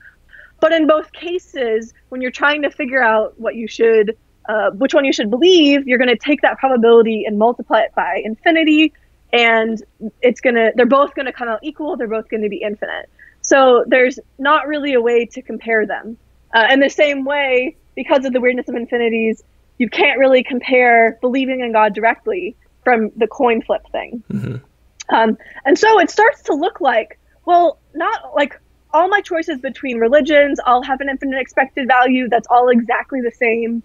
But in both cases, when you're trying to figure out what you should, uh, which one you should believe, you're going to take that probability and multiply it by infinity, and it's gonna. They're both going to come out equal. They're both going to be infinite. So there's not really a way to compare them. Uh, in the same way, because of the weirdness of infinities, you can't really compare believing in God directly from the coin flip thing. Mhm. Um, and so it starts to look like, well, not like all my choices between religions all have an infinite expected value that's all exactly the same.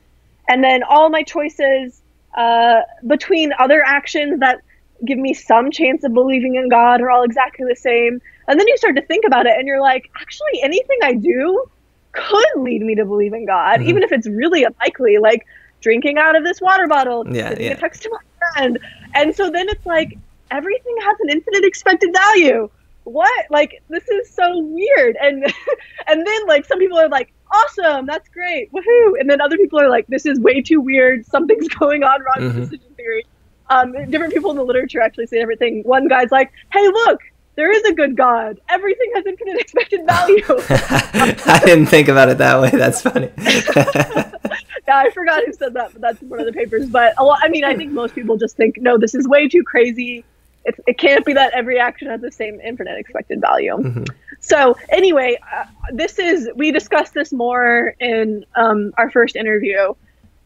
And then all my choices uh, between other actions that give me some chance of believing in God are all exactly the same. And then you start to think about it and you're like, actually, anything I do could lead me to believe in God, Mhm. even if it's really unlikely, like drinking out of this water bottle, Yeah, yeah. a text to my friend. And so then it's like, everything has an infinite expected value. What? Like this is so weird. And and then like some people are like, awesome, that's great, woohoo. And then other people are like, this is way too weird. Something's going on wrong with decision theory. Um, different people in the literature actually say different things. One guy's like, hey, look, there is a good God. Everything has infinite expected value. I didn't think about it that way. That's funny. yeah, I forgot who said that, but that's one of the papers. But a lot, I mean, I think most people just think, no, this is way too crazy. It, it can't be that every action has the same infinite expected value. Mm-hmm. So anyway, uh, this is we discussed this more in um, our first interview,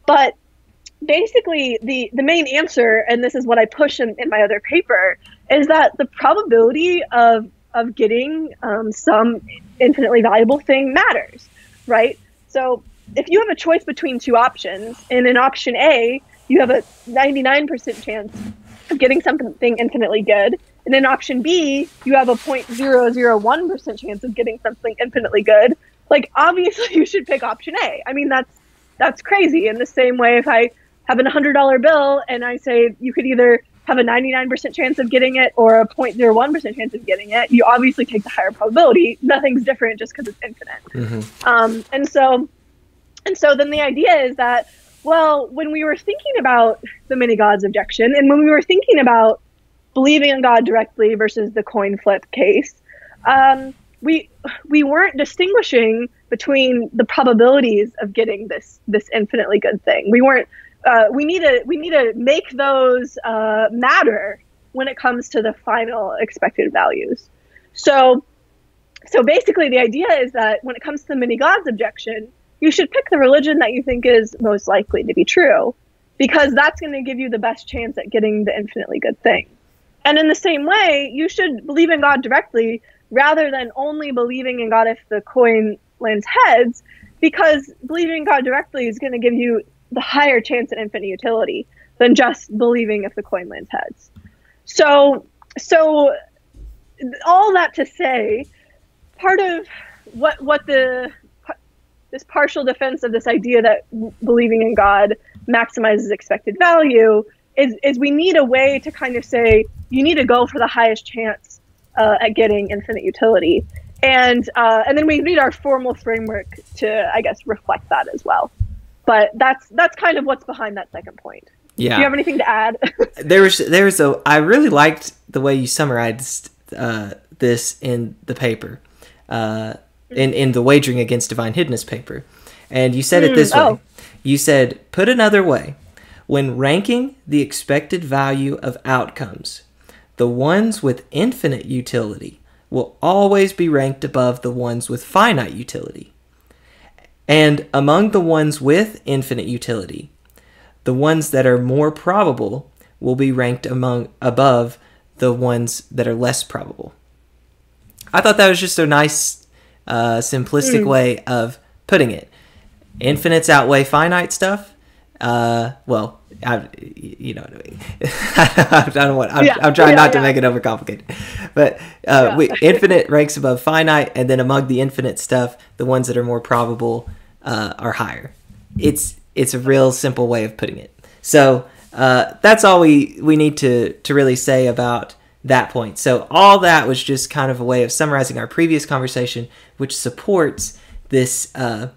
but basically the the main answer, and this is what I push in, in my other paper, is that the probability of of getting um, some infinitely valuable thing matters, right? So if you have a choice between two options, and in option A you have a 99% chance of getting something infinitely good, and in option B you have a 0.001% chance of getting something infinitely good, like obviously you should pick option A. I mean that's that's crazy. In the same way, if I have a hundred dollar bill and I say you could either have a 99% chance of getting it or a 0.01% chance of getting it, you obviously take the higher probability. Nothing's different just because it's infinite. Mm-hmm. Um, and so, and so then the idea is that, well, when we were thinking about the many gods objection, and when we were thinking about believing in God directly versus the coin flip case, um, we we weren't distinguishing between the probabilities of getting this this infinitely good thing. We weren't uh, we need to we need to make those uh, matter when it comes to the final expected values. So, so basically, the idea is that when it comes to the many gods objection, you should pick the religion that you think is most likely to be true, because that's going to give you the best chance at getting the infinitely good thing. And in the same way, you should believe in God directly rather than only believing in God if the coin lands heads, because believing in God directly is going to give you the higher chance at infinite utility than just believing if the coin lands heads. So, so all that to say, part of what what the this partial defense of this idea that believing in God maximizes expected value is is we need a way to kind of say you need to go for the highest chance uh, at getting infinite utility, and uh, and then we need our formal framework to I guess reflect that as well but that's that's kind of what's behind that second point. Yeah. Do you have anything to add? there's there's a I really liked the way you summarized uh, this in the paper, uh, in in the wagering against divine hiddenness paper, and you said it this mm, way. Oh. You said, put another way, when ranking the expected value of outcomes, the ones with infinite utility will always be ranked above the ones with finite utility. And among the ones with infinite utility, the ones that are more probable will be ranked among above the ones that are less probable. I thought that was just a nice, uh, simplistic mm. way of putting it. Infinites outweigh finite stuff. Uh, well, I, you know, I don't want. I'm, yeah, I'm trying yeah, not to make it overcomplicated, but uh, yeah. we, infinite ranks above finite, and then among the infinite stuff, the ones that are more probable uh, are higher. It's it's a real simple way of putting it. So uh, that's all we we need to to really say about that point. So all that was just kind of a way of summarizing our previous conversation, which supports this uh,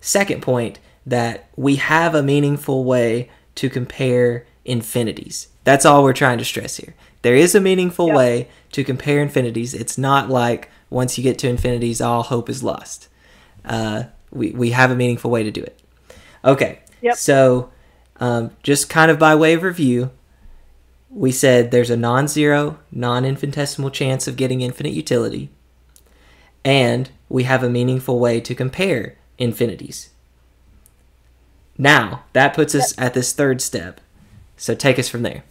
second point that we have a meaningful way to compare infinities. That's all we're trying to stress here. There is a meaningful yep. way to compare infinities. It's not like once you get to infinities, all hope is lost. Uh, we, we have a meaningful way to do it. Okay. Yep. So, um, just kind of by way of review, we said there's a non zero, non infinitesimal chance of getting infinite utility, and we have a meaningful way to compare infinities. Now, that puts us at this third step. So take us from there.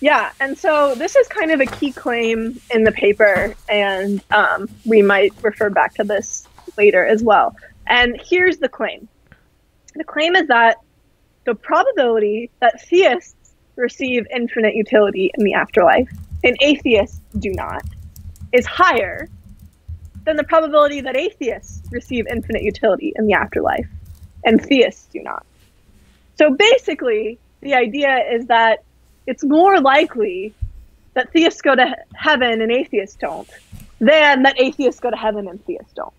Yeah, and so this is kind of a key claim in the paper, and um, we might refer back to this later as well. And here's the claim the claim is that the probability that theists receive infinite utility in the afterlife and atheists do not is higher than the probability that atheists receive infinite utility in the afterlife and theists do not. So basically, the idea is that it's more likely that theists go to heaven and atheists don't than that atheists go to heaven and theists don't.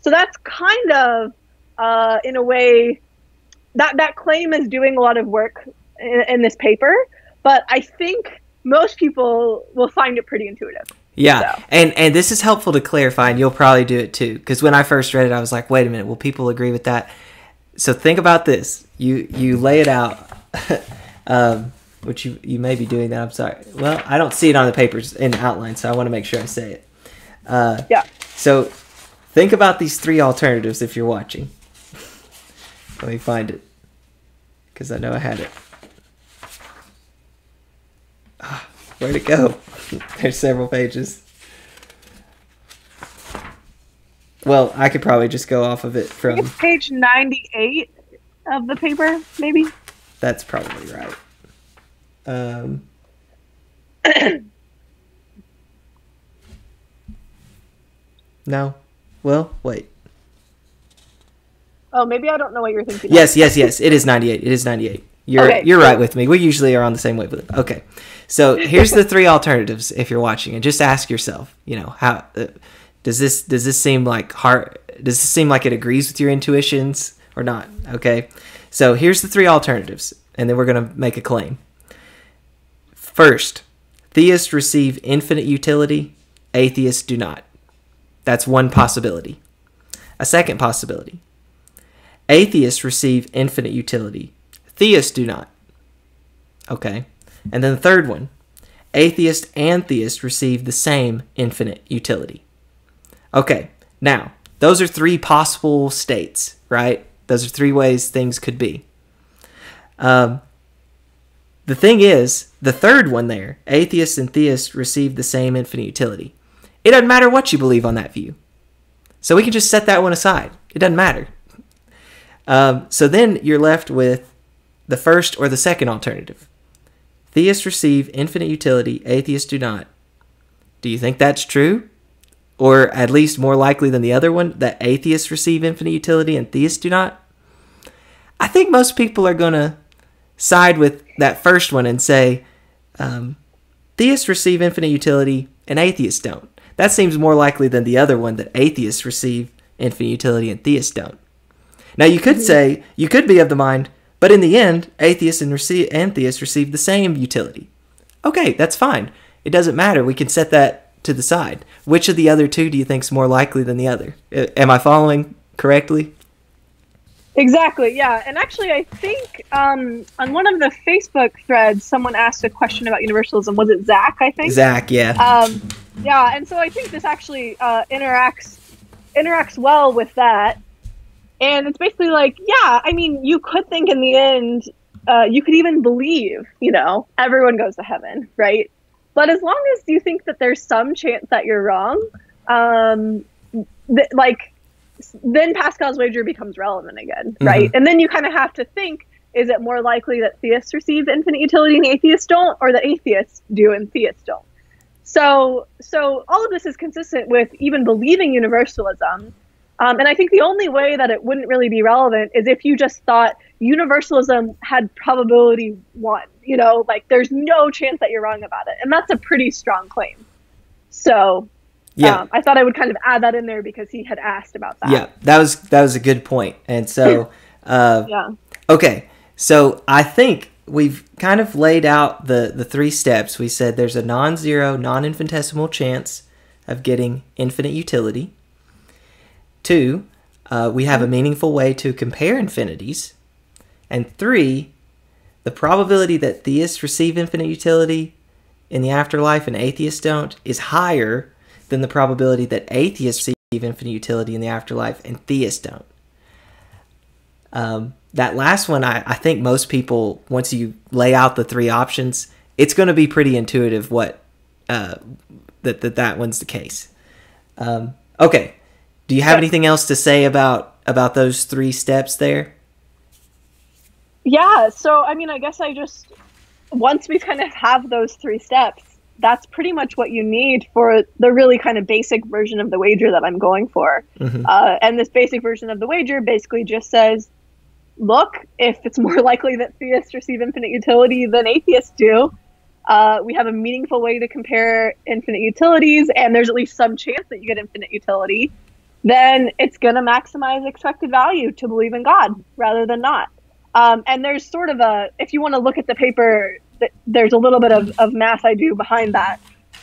So that's kind of, uh, in a way, that that claim is doing a lot of work in, in this paper. But I think most people will find it pretty intuitive. Yeah, So. and and this is helpful to clarify, and you'll probably do it too. Because when I first read it, I was like, "Wait a minute, will people agree with that?" So think about this: you you lay it out, um, which you you may be doing that. I'm sorry. Well, I don't see it on the papers in the outline, so I want to make sure I say it. Uh, Yeah. So think about these three alternatives if you're watching. Let me find it because I know I had it. Where'd it go? There's several pages. Well, I could probably just go off of it from. it's page 98 of the paper, maybe. That's probably right. Um, no. Well, wait. Oh, maybe I don't know what you're thinking. Yes, yes, yes. It is 98. It is 98. You're Okay, you're right with me. We usually are on the same wavelength. Okay. So, here's the three alternatives if you're watching and just ask yourself, you know, how uh, does this does this seem like hard does this seem like it agrees with your intuitions or not? Okay. So, here's the three alternatives and then we're going to make a claim. First, theists receive infinite utility, atheists do not. That's one possibility. A second possibility. Atheists receive infinite utility. Theists do not. Okay. And then the third one. Atheist and theist receive the same infinite utility. Okay. Now, those are three possible states, right? Those are three ways things could be. Um, the thing is, the third one there, atheists and theists receive the same infinite utility. It doesn't matter what you believe on that view. So we can just set that one aside. It doesn't matter. Um, so then you're left with the first or the second alternative. Theists receive infinite utility, atheists do not. Do you think that's true? Or at least more likely than the other one, that atheists receive infinite utility and theists do not? I think most people are going to side with that first one and say um, theists receive infinite utility and atheists don't. That seems more likely than the other one that atheists receive infinite utility and theists don't. Now you could say you could be of the mind, but in the end, atheists and, theists receive the same utility. Okay, that's fine. It doesn't matter. We can set that to the side. Which of the other two do you think is more likely than the other? Uh, Am I following correctly? Exactly, yeah. And actually, I think um, on one of the Facebook threads, someone asked a question about universalism. Was it Zach, I think? Zach, yeah. Um, yeah, and so I think this actually uh, interacts interacts well with that. And it's basically like, yeah, I mean, you could think in the end, uh, you could even believe, you know, everyone goes to heaven, right? But as long as you think that there's some chance that you're wrong, um, th- like, then Pascal's wager becomes relevant again, right? And then you kind of have to think is it more likely that theists receive infinite utility and atheists don't, or that atheists do and theists don't? So, so all of this is consistent with even believing universalism. Um, and I think the only way that it wouldn't really be relevant is if you just thought universalism had probability one. You know, like there's no chance that you're wrong about it, and that's a pretty strong claim. So, Yeah. um, I thought I would kind of add that in there because he had asked about that. yeah, that was that was a good point. And so, uh, Yeah. Okay, so I think we've kind of laid out the the three steps. We said there's a non-zero, non-infinitesimal chance of getting infinite utility. Two, uh, we have a meaningful way to compare infinities, and three, the probability that theists receive infinite utility in the afterlife and atheists don't is higher than the probability that atheists receive infinite utility in the afterlife and theists don't. Um, that last one, I, I think most people, once you lay out the three options, it's going to be pretty intuitive what uh, that, that that one's the case. Um, okay, do you have Yeah. anything else to say about about those three steps there? Yeah, so I mean, I guess I just once we kind of have those three steps, that's pretty much what you need for the really kind of basic version of the wager that I'm going for. Mhm. Uh, and this basic version of the wager basically just says, look, if it's more likely that theists receive infinite utility than atheists do, uh, we have a meaningful way to compare infinite utilities, and there's at least some chance that you get infinite utility. Then it's going to maximize expected value to believe in God rather than not. Um, and there's sort of a, if you want to look at the paper th- there's a little bit of, of math I do behind that.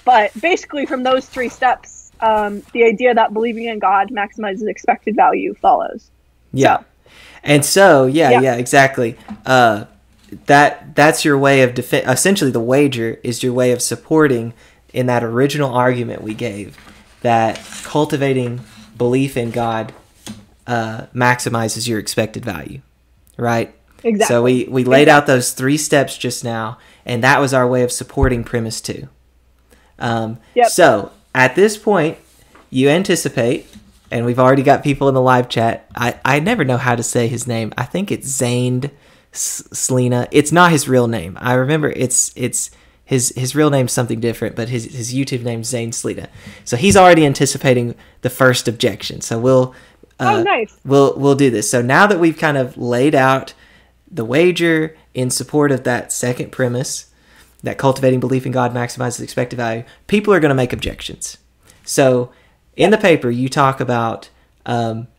But basically, from those three steps, um, the idea that believing in God maximizes expected value follows. Yeah. So, and so, yeah, yeah, yeah exactly. Uh, that that's your way of defi- essentially the wager is your way of supporting in that original argument we gave that cultivating belief in God uh, maximizes your expected value, right? Exactly. So we we laid exactly. out those three steps just now, and that was our way of supporting premise two. Um, yep. So at this point, you anticipate, and we've already got people in the live chat. I I never know how to say his name. I think it's Zained Slina. It's not his real name. I remember it's it's his his real name's something different, but his his YouTube name's Zane Slina. So he's already anticipating the first objection. So we'll uh, oh nice. We'll we'll do this. So now that we've kind of laid out the wager in support of that second premise, that cultivating belief in God maximizes expected value, people are going to make objections. So in the paper, you talk about um,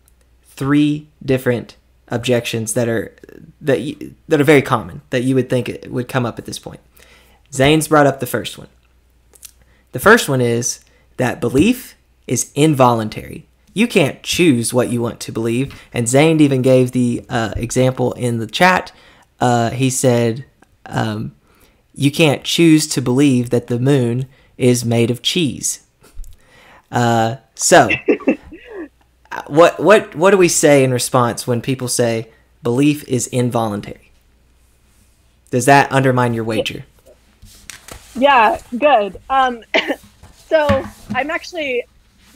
three different objections that are that you, that are very common that you would think would come up at this point. Zane's brought up the first one. The first one is that belief is involuntary. You can't choose what you want to believe. And Zane even gave the uh, example in the chat. Uh, he said, um, You can't choose to believe that the moon is made of cheese. Uh, so what what what do we say in response when people say belief is involuntary? Does that undermine your wager? Yeah, good. Um, so I'm actually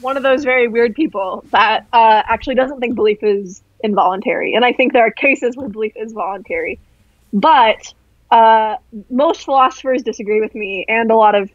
one of those very weird people that uh, actually doesn't think belief is involuntary, and I think there are cases where belief is voluntary, but uh, most philosophers disagree with me, and a lot of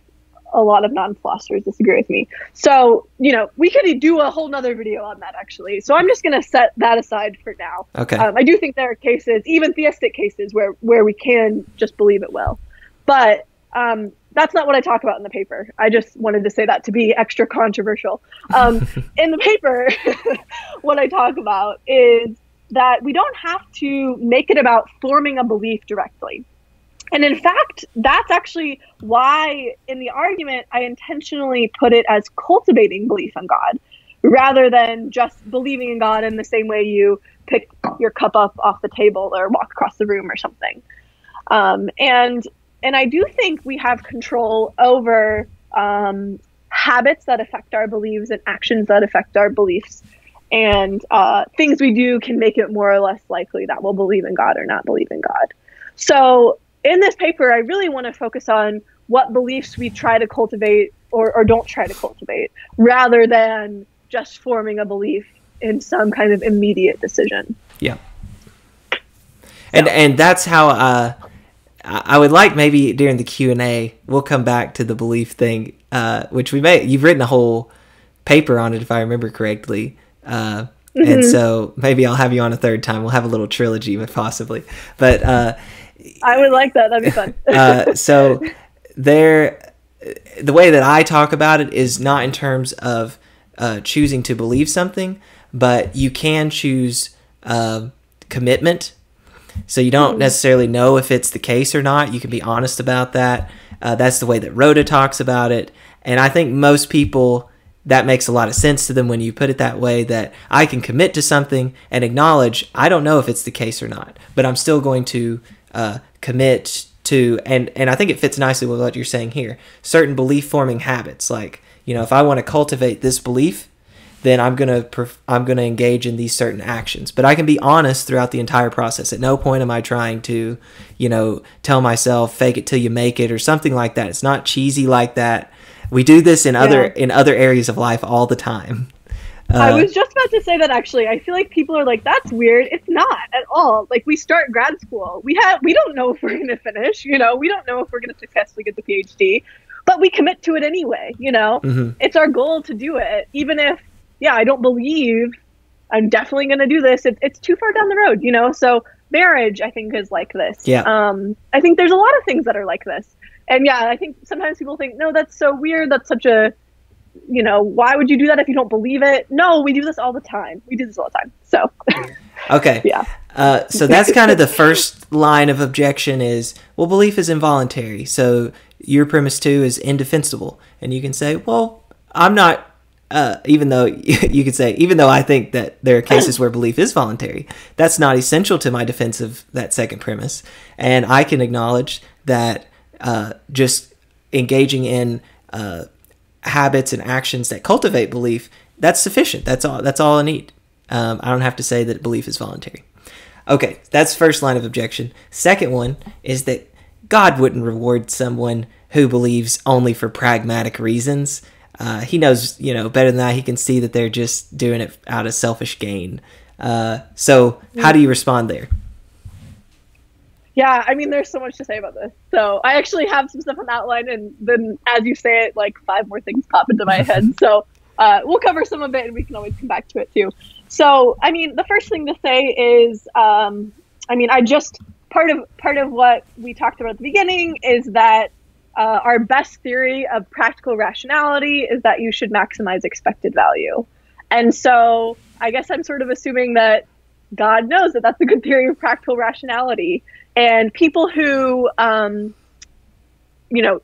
a lot of non-philosophers disagree with me. So, you know, we could do a whole nother video on that actually. So I'm just going to set that aside for now. Okay. Um, I do think there are cases, even theistic cases, where where we can just believe it will, but um, that's not what I talk about in the paper. I just wanted to say that to be extra controversial. Um, in the paper, what I talk about is that we don't have to make it about forming a belief directly. And in fact, that's actually why in the argument I intentionally put it as cultivating belief in God rather than just believing in God in the same way you pick your cup up off the table or walk across the room or something. Um, and and I do think we have control over um, habits that affect our beliefs and actions that affect our beliefs. And uh, things we do can make it more or less likely that we'll believe in God or not believe in God. So in this paper, I really want to focus on what beliefs we try to cultivate or, or don't try to cultivate, rather than just forming a belief in some kind of immediate decision. Yeah. And so. and that's how uh, I would like maybe during the Q and A we'll come back to the belief thing, uh, which we may you've written a whole paper on it if I remember correctly. Uh, mm-hmm. And so maybe I'll have you on a third time. We'll have a little trilogy, but possibly. But uh, I would like that. That'd be fun. uh, so there, the way that I talk about it is not in terms of uh, choosing to believe something, but you can choose uh, commitment. So you don't mm-hmm. necessarily know if it's the case or not. You can be honest about that. Uh, that's the way that Rhoda talks about it, and I think most people that makes a lot of sense to them when you put it that way that I can commit to something and acknowledge I don't know if it's the case or not, but I'm still going to uh, commit to and and I think it fits nicely with what you're saying here. Certain belief forming habits, like you know, if I want to cultivate this belief, then I'm gonna I'm gonna engage in these certain actions. But I can be honest throughout the entire process. At no point am I trying to, you know, tell myself fake it till you make it or something like that. It's not cheesy like that. We do this in other in other areas of life all the time. Uh, I was just about to say that actually. I feel like people are like, "That's weird." It's not at all. Like we start grad school, we have we don't know if we're going to finish. You know, we don't know if we're going to successfully get the PhD, but we commit to it anyway. You know, mm-hmm. it's our goal to do it, even if yeah, I don't believe I'm definitely going to do this. It, it's too far down the road. You know, so marriage I think is like this. Yeah. Um, I think there's a lot of things that are like this, and yeah, I think sometimes people think, no, that's so weird. That's such a you know, why would you do that if you don't believe it? No, we do this all the time. We do this all the time. So Okay. Yeah. Uh, so that's kind of the first line of objection is well belief is involuntary so your premise two is indefensible and you can say well i'm not uh, even though you could say even though i think that there are cases where belief is voluntary that's not essential to my defense of that second premise and i can acknowledge that uh, just engaging in uh, habits and actions that cultivate belief that's sufficient that's all that's all i need um, i don't have to say that belief is voluntary Okay, that's first line of objection. Second one is that God wouldn't reward someone who believes only for pragmatic reasons. Uh, he knows, you know, better than that. He can see that they're just doing it out of selfish gain. Uh, so, how do you respond there? Yeah, I mean, there's so much to say about this. So I actually have some stuff on that line, and then as you say it, like five more things pop into my head. So uh, we'll cover some of it, and we can always come back to it too. So, I mean, the first thing to say is, um, I mean, I just part of part of what we talked about at the beginning is that uh, our best theory of practical rationality is that you should maximize expected value, and so I guess I'm sort of assuming that God knows that that's a good theory of practical rationality, and people who, um, you know,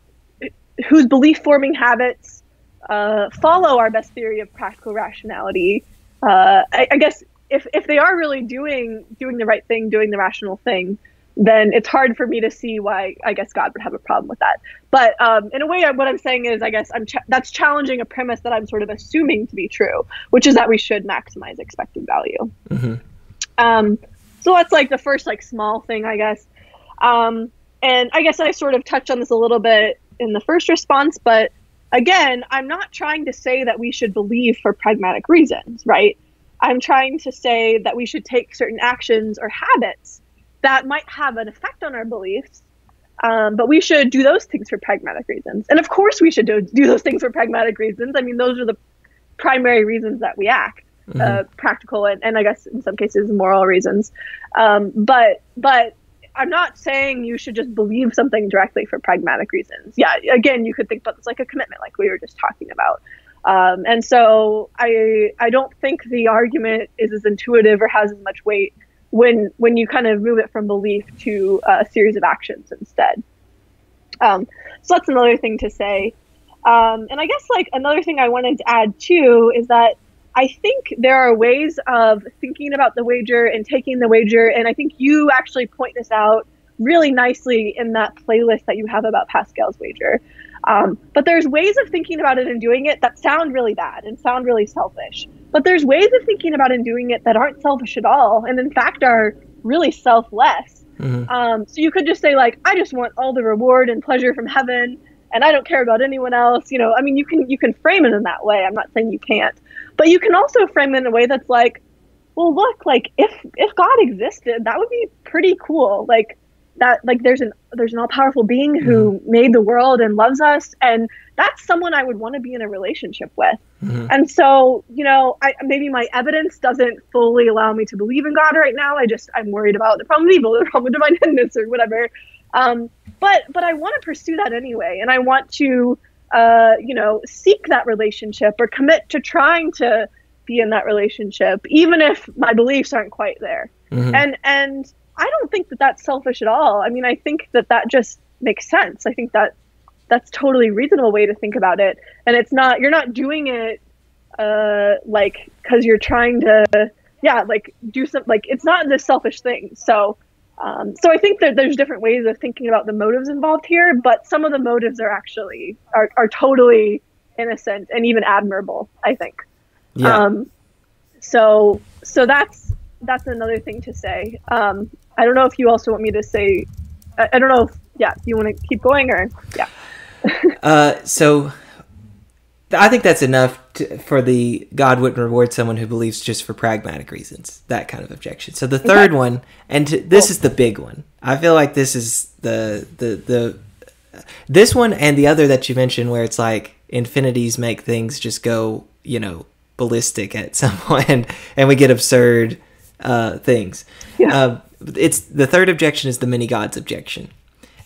whose belief forming habits uh, follow our best theory of practical rationality uh, I, I, guess if if they are really doing doing the right thing, doing the rational thing, then it's hard for me to see why I guess God would have a problem with that. But um, in a way, what I'm saying is, I guess I'm ch- that's challenging a premise that I'm sort of assuming to be true, which is that we should maximize expected value. Mm-hmm. Um, so that's like the first like small thing, I guess. Um, and I guess I sort of touched on this a little bit in the first response, but again, I'm not trying to say that we should believe for pragmatic reasons, right? I'm trying to say that we should take certain actions or habits that might have an effect on our beliefs, um, but we should do those things for pragmatic reasons. And of course, we should do, do those things for pragmatic reasons. I mean, those are the primary reasons that we act. Mm-hmm. Uh, practical and, and I guess in some cases moral reasons, um, but but I'm not saying you should just believe something directly for pragmatic reasons. Yeah, again, you could think about this like a commitment, like we were just talking about. Um, and so I I don't think the argument is as intuitive or has as much weight when when you kind of move it from belief to a series of actions instead. Um, so that's another thing to say. Um, and I guess like another thing I wanted to add too is that I think there are ways of thinking about the wager and taking the wager. And I think you actually point this out really nicely in that playlist that you have about Pascal's wager. Um, but there's ways of thinking about it and doing it that sound really bad and sound really selfish. But there's ways of thinking about and doing it that aren't selfish at all, and in fact are really selfless. Mm-hmm. Um, so you could just say like, I just want all the reward and pleasure from heaven, and I don't care about anyone else. You know, I mean, you can you can frame it in that way. I'm not saying you can't, but you can also frame it in a way that's like, well, look, like if if God existed, that would be pretty cool. Like that, like there's an there's an all powerful being who mm-hmm. made the world and loves us, and that's someone I would want to be in a relationship with. Mm-hmm. And so, you know, I, maybe my evidence doesn't fully allow me to believe in God right now. I just I'm worried about the problem of evil, the problem of divine goodness, or whatever. Um, but but I want to pursue that anyway, and I want to uh, you know seek that relationship or commit to trying to be in that relationship, even if my beliefs aren't quite there. Mm-hmm. And and I don't think that that's selfish at all. I mean, I think that that just makes sense. I think that that's totally reasonable way to think about it, and it's not you're not doing it uh, like because you're trying to yeah like do some like it's not this selfish thing. So um, so I think that there's different ways of thinking about the motives involved here, but some of the motives are actually are, are totally innocent and even admirable. I think. Yeah. Um, so so that's that's another thing to say. Um, I don't know if you also want me to say. I, I don't know if yeah you want to keep going or yeah. uh, so I think that's enough to, for the God wouldn't reward someone who believes just for pragmatic reasons. That kind of objection. So the third okay. one, and to, this is the big one. I feel like this is the the the this one and the other that you mentioned, where it's like infinities make things just go, you know, ballistic at some point, and, and we get absurd uh, things. Yeah. Uh, it's the third objection is the many gods objection,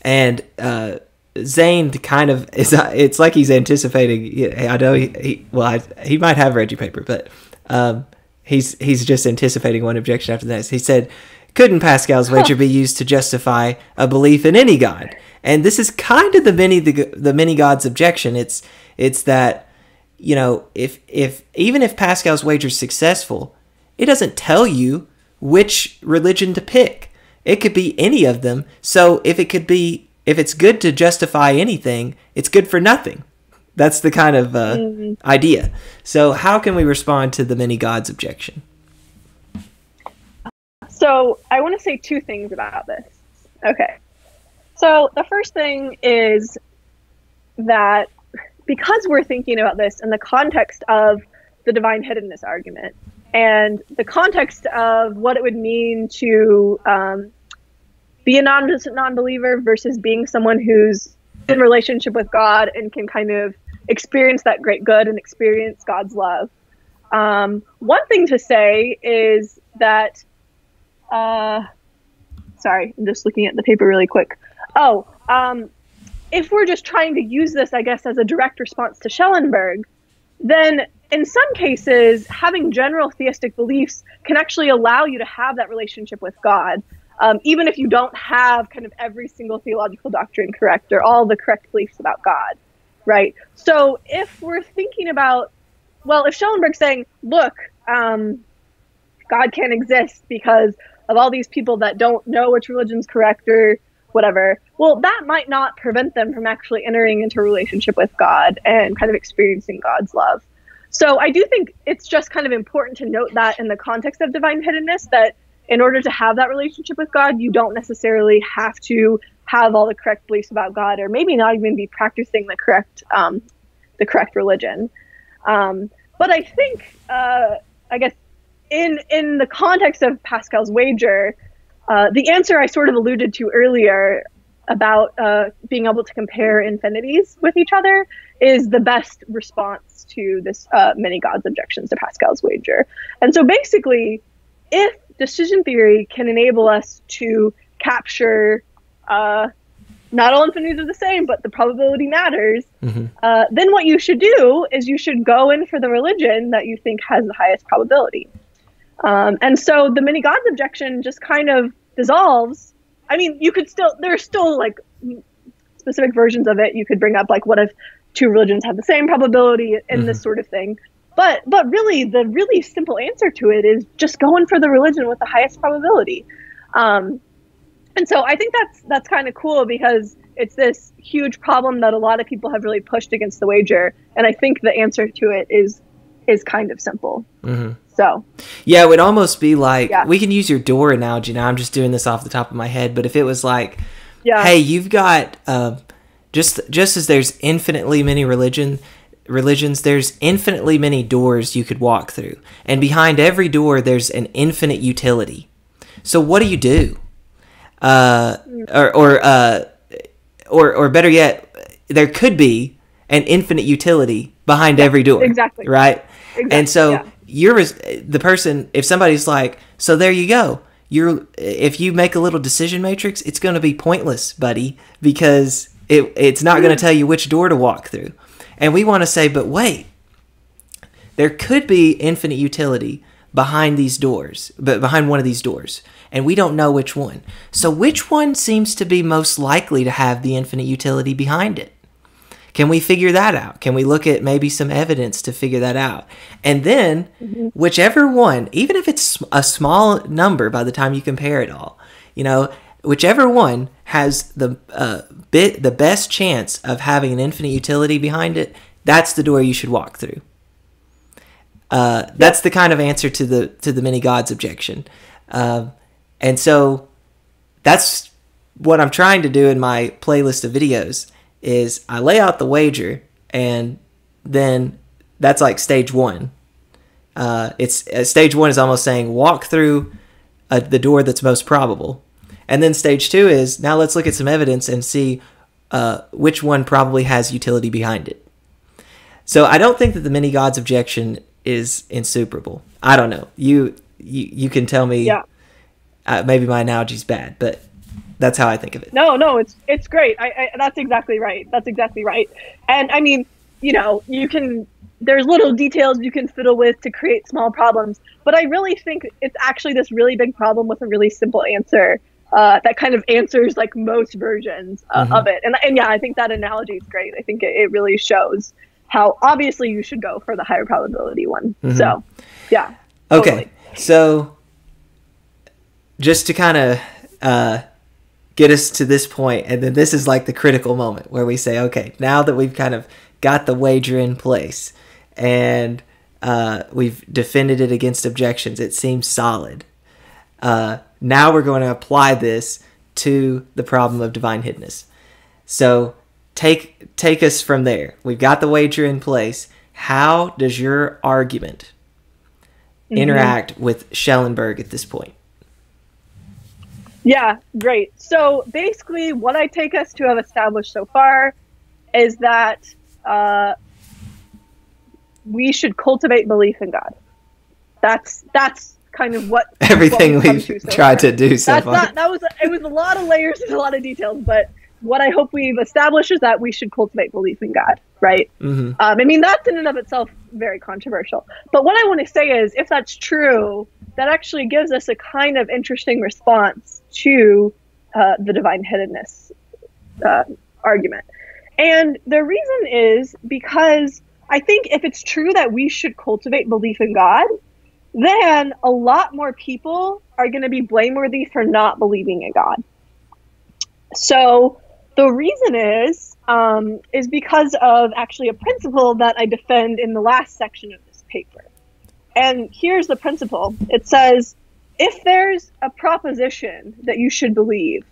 and uh, Zane kind of is. It's like he's anticipating. I know he, he well, I, he might have Reggie Paper, but um, he's he's just anticipating one objection after the next. He said, "Couldn't Pascal's wager be used to justify a belief in any god?" And this is kind of the many the, the many gods objection. It's it's that you know if if even if Pascal's wager is successful, it doesn't tell you which religion to pick. It could be any of them. So if it could be if it's good to justify anything, it's good for nothing. That's the kind of uh, mm-hmm. idea. So, how can we respond to the many gods objection? So, I want to say two things about this. Okay. So, the first thing is that because we're thinking about this in the context of the divine hiddenness argument and the context of what it would mean to um, be a non non-believer versus being someone who's in relationship with God and can kind of experience that great good and experience God's love. Um, one thing to say is that, uh, sorry, I'm just looking at the paper really quick. Oh, um, if we're just trying to use this, I guess, as a direct response to Schellenberg, then in some cases, having general theistic beliefs can actually allow you to have that relationship with God um, even if you don't have kind of every single theological doctrine correct or all the correct beliefs about God, right? So if we're thinking about, well, if Schellenberg's saying, look, um, God can't exist because of all these people that don't know which religion's correct or whatever, well, that might not prevent them from actually entering into a relationship with God and kind of experiencing God's love. So I do think it's just kind of important to note that in the context of divine hiddenness that in order to have that relationship with God, you don't necessarily have to have all the correct beliefs about God, or maybe not even be practicing the correct um, the correct religion. Um, but I think, uh, I guess, in in the context of Pascal's wager, uh, the answer I sort of alluded to earlier about uh, being able to compare infinities with each other is the best response to this uh, many gods objections to Pascal's wager. And so basically, if decision theory can enable us to capture uh, not all infinities are the same, but the probability matters, mm-hmm. uh, then what you should do is you should go in for the religion that you think has the highest probability. Um, and so the many gods objection just kind of dissolves. I mean, you could still, there's still like specific versions of it. You could bring up like, what if two religions have the same probability and mm-hmm. this sort of thing. But but really, the really simple answer to it is just going for the religion with the highest probability. Um, and so I think that's that's kind of cool because it's this huge problem that a lot of people have really pushed against the wager, and I think the answer to it is is kind of simple. Mm-hmm. So yeah, it would almost be like yeah. we can use your door analogy. Now I'm just doing this off the top of my head, but if it was like, yeah. hey, you've got uh, just just as there's infinitely many religion religions, there's infinitely many doors you could walk through. And behind every door, there's an infinite utility. So what do you do? Uh, or, or, uh, or, or better yet, there could be an infinite utility behind yeah, every door. Exactly. Right? Exactly, and so yeah. You're the person, if somebody's like, so there you go. You're, if you make a little decision matrix, it's going to be pointless, buddy, because it, it's not going to hmm. tell you which door to walk through. And we want to say, but wait, there could be infinite utility behind these doors, but behind one of these doors, and we don't know which one. So, which one seems to be most likely to have the infinite utility behind it? Can we figure that out? Can we look at maybe some evidence to figure that out? And then, mm-hmm. whichever one, even if it's a small number by the time you compare it all, you know, whichever one has the uh, bit the best chance of having an infinite utility behind it, that's the door you should walk through. Uh, that's the kind of answer to the to the many gods objection, uh, and so that's what I'm trying to do in my playlist of videos. Is I lay out the wager, and then that's like stage one. Uh, it's uh, stage one is almost saying walk through uh, the door that's most probable and then stage two is now let's look at some evidence and see uh, which one probably has utility behind it. So I don't think that the many gods objection is insuperable. I don't know. You you, you can tell me. Yeah. Uh, maybe my analogy's bad, but that's how I think of it. No, no, it's it's great. I, I, that's exactly right. That's exactly right. And I mean, you know, you can there's little details you can fiddle with to create small problems. But I really think it's actually this really big problem with a really simple answer uh, that kind of answers like most versions uh, mm-hmm. of it. And, and yeah, I think that analogy is great. I think it, it, really shows how obviously you should go for the higher probability one. Mm-hmm. So, yeah. Okay. Totally. So, just to kind of uh, get us to this point, and then this is like the critical moment where we say, okay, now that we've kind of got the wager in place and uh, we've defended it against objections, it seems solid. Uh, now we're going to apply this to the problem of divine hiddenness. So take take us from there. We've got the wager in place. How does your argument mm-hmm. interact with Schellenberg at this point? Yeah, great. So basically, what I take us to have established so far is that uh, we should cultivate belief in God. That's that's kind of what everything what we've, we've so tried far. to do so that's far. Not, that was it was a lot of layers and a lot of details, but what I hope we've established is that we should cultivate belief in God, right? Mm-hmm. Um, I mean, that's in and of itself very controversial. But what I want to say is, if that's true, that actually gives us a kind of interesting response to uh, the divine hiddenness uh, argument. And the reason is because I think if it's true that we should cultivate belief in God, then a lot more people are going to be blameworthy for not believing in God. So the reason is um, is because of actually a principle that I defend in the last section of this paper. And here's the principle. It says if there's a proposition that you should believe,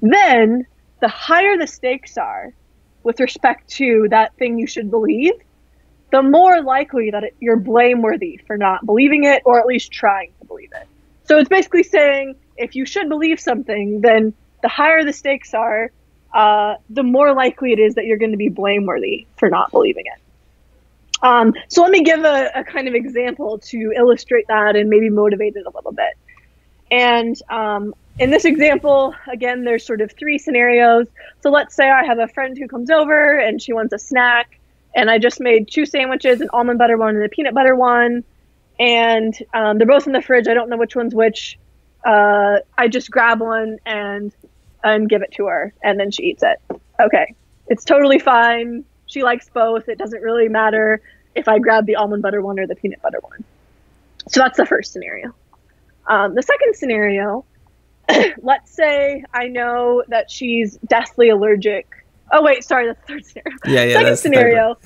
then the higher the stakes are with respect to that thing you should believe, the more likely that it, you're blameworthy for not believing it or at least trying to believe it. So it's basically saying if you should believe something, then the higher the stakes are, uh, the more likely it is that you're going to be blameworthy for not believing it. Um, so let me give a, a, kind of example to illustrate that and maybe motivate it a little bit. And um, in this example, again, there's sort of three scenarios. So let's say I have a friend who comes over and she wants a snack, and I just made two sandwiches, an almond butter one and a peanut butter one, and um, they're both in the fridge. I don't know which one's which. Uh, I just grab one and and give it to her, and then she eats it. Okay, it's totally fine. She likes both. It doesn't really matter if I grab the almond butter one or the peanut butter one. So that's the first scenario. Um, the second scenario, let's say I know that she's deathly allergic. Oh wait, sorry, that's the third scenario. Yeah, yeah. Second scenario.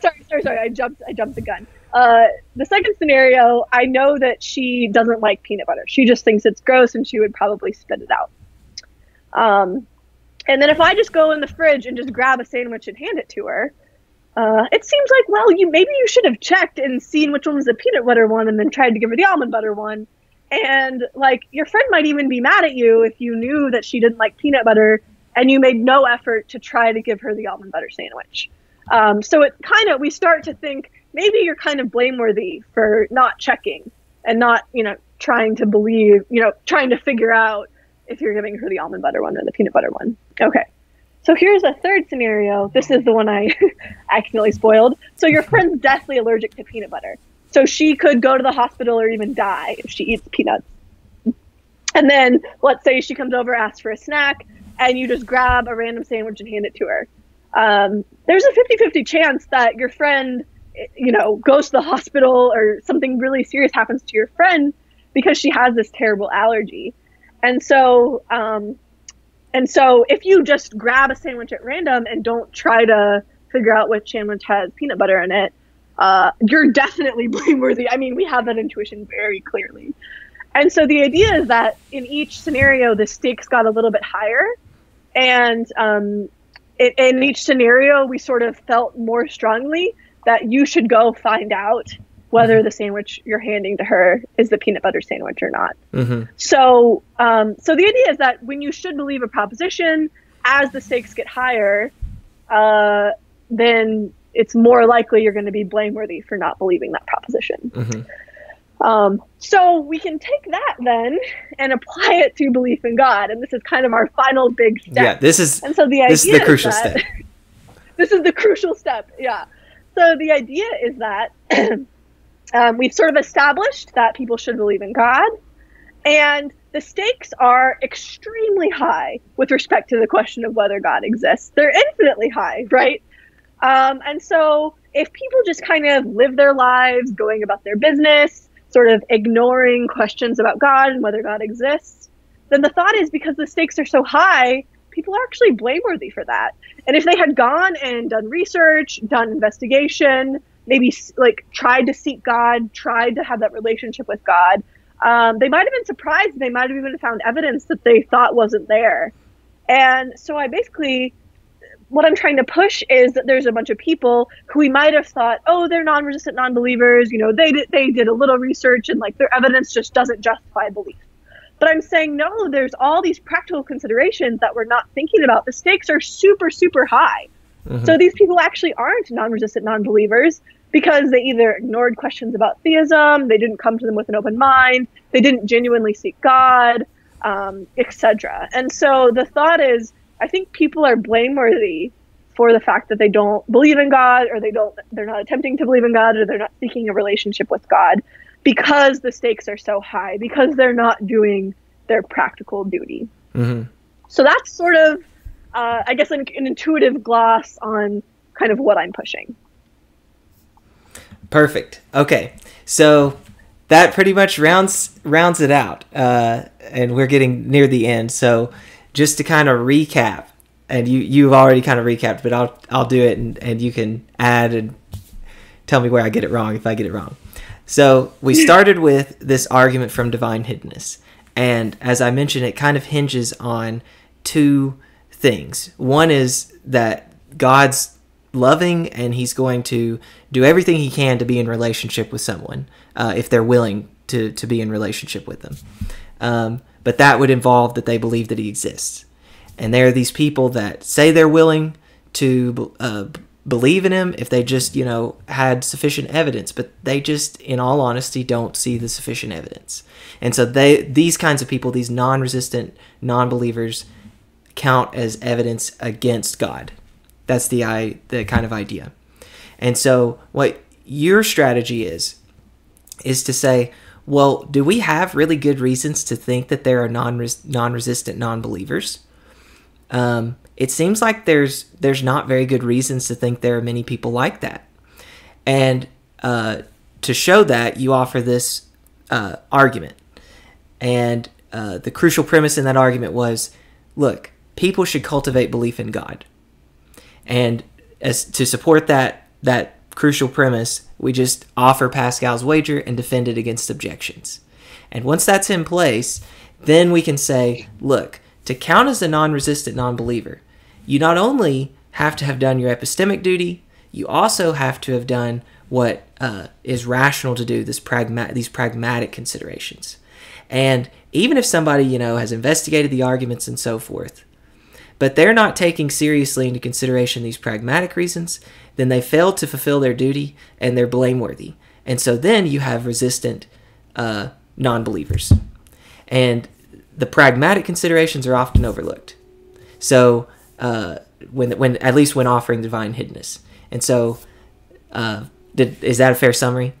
Sorry, sorry, sorry. I jumped. I jumped the gun. Uh, the second scenario, I know that she doesn't like peanut butter. She just thinks it's gross, and she would probably spit it out. Um, and then if I just go in the fridge and just grab a sandwich and hand it to her, uh, it seems like well, you maybe you should have checked and seen which one was the peanut butter one, and then tried to give her the almond butter one. And like your friend might even be mad at you if you knew that she didn't like peanut butter and you made no effort to try to give her the almond butter sandwich. Um, so it kind of we start to think maybe you're kind of blameworthy for not checking and not you know trying to believe you know trying to figure out if you're giving her the almond butter one or the peanut butter one. Okay. So here's a third scenario. This is the one I accidentally spoiled. So your friend's deathly allergic to peanut butter. So she could go to the hospital or even die if she eats peanuts. And then let's say she comes over, asks for a snack, and you just grab a random sandwich and hand it to her. Um, there's a 50 50 chance that your friend, you know, goes to the hospital or something really serious happens to your friend because she has this terrible allergy. And so, um, and so if you just grab a sandwich at random and don't try to figure out which sandwich has peanut butter in it, uh, you're definitely blameworthy. I mean, we have that intuition very clearly. And so the idea is that in each scenario, the stakes got a little bit higher. And um, it, in each scenario, we sort of felt more strongly that you should go find out whether mm-hmm. the sandwich you're handing to her is the peanut butter sandwich or not. Mm-hmm. So, um, so the idea is that when you should believe a proposition, as the stakes get higher, uh, then it's more likely you're going to be blameworthy for not believing that proposition. Mm-hmm. Um, so we can take that then and apply it to belief in God, and this is kind of our final big step. Yeah, this is and so the idea this is the crucial is that, step. this is the crucial step. Yeah. So the idea is that um, we've sort of established that people should believe in God, and the stakes are extremely high with respect to the question of whether God exists. They're infinitely high, right? Um, and so if people just kind of live their lives going about their business, sort of ignoring questions about God and whether God exists, then the thought is because the stakes are so high, people are actually blameworthy for that. And if they had gone and done research, done investigation, maybe like tried to seek God, tried to have that relationship with God, um, they might have been surprised. They might have even found evidence that they thought wasn't there. And so I basically, what I'm trying to push is that there's a bunch of people who we might have thought, oh, they're non-resistant non-believers. You know, they they did a little research and like their evidence just doesn't justify belief. But I'm saying no. There's all these practical considerations that we're not thinking about. The stakes are super super high. Mm-hmm. So these people actually aren't non-resistant non-believers because they either ignored questions about theism, they didn't come to them with an open mind, they didn't genuinely seek God, um, etc. And so the thought is, I think people are blameworthy for the fact that they don't believe in God, or they don't, they're not attempting to believe in God, or they're not seeking a relationship with God, because the stakes are so high, because they're not doing their practical duty. Mm-hmm. So that's sort of, uh, I guess, an, an intuitive gloss on kind of what I'm pushing. Perfect. Okay, so that pretty much rounds rounds it out, uh, and we're getting near the end. So just to kind of recap, and you you've already kind of recapped, but I'll I'll do it, and and you can add and tell me where I get it wrong if I get it wrong. So we started with this argument from divine hiddenness, and as I mentioned, it kind of hinges on two things. One is that God's loving and he's going to do everything he can to be in relationship with someone uh, if they're willing to, to be in relationship with them. Um, but that would involve that they believe that he exists. And there are these people that say they're willing to uh, believe in him if they just, you know, had sufficient evidence, but they just, in all honesty, don't see the sufficient evidence. And so they, these kinds of people, these non-resistant non-believers, count as evidence against God. That's the i the kind of idea. And so what your strategy is is to say, well, do we have really good reasons to think that there are non non-resistant non-believers? Um, it seems like there's there's not very good reasons to think there are many people like that. And uh, to show that, you offer this uh, argument. And uh, the crucial premise in that argument was look, people should cultivate belief in God. And as to support that that crucial premise, we just offer Pascal's wager and defend it against objections. And once that's in place, then we can say, look, to count as a non-resistant non-believer, you not only have to have done your epistemic duty, you also have to have done what uh, is rational to do. This pragma- these pragmatic considerations, and even if somebody you know has investigated the arguments and so forth, but they're not taking seriously into consideration these pragmatic reasons, then they fail to fulfill their duty and they're blameworthy. And so then you have resistant uh, non believers. And the pragmatic considerations are often overlooked. So, uh, when, when at least when offering divine hiddenness. And so, uh, did, is that a fair summary?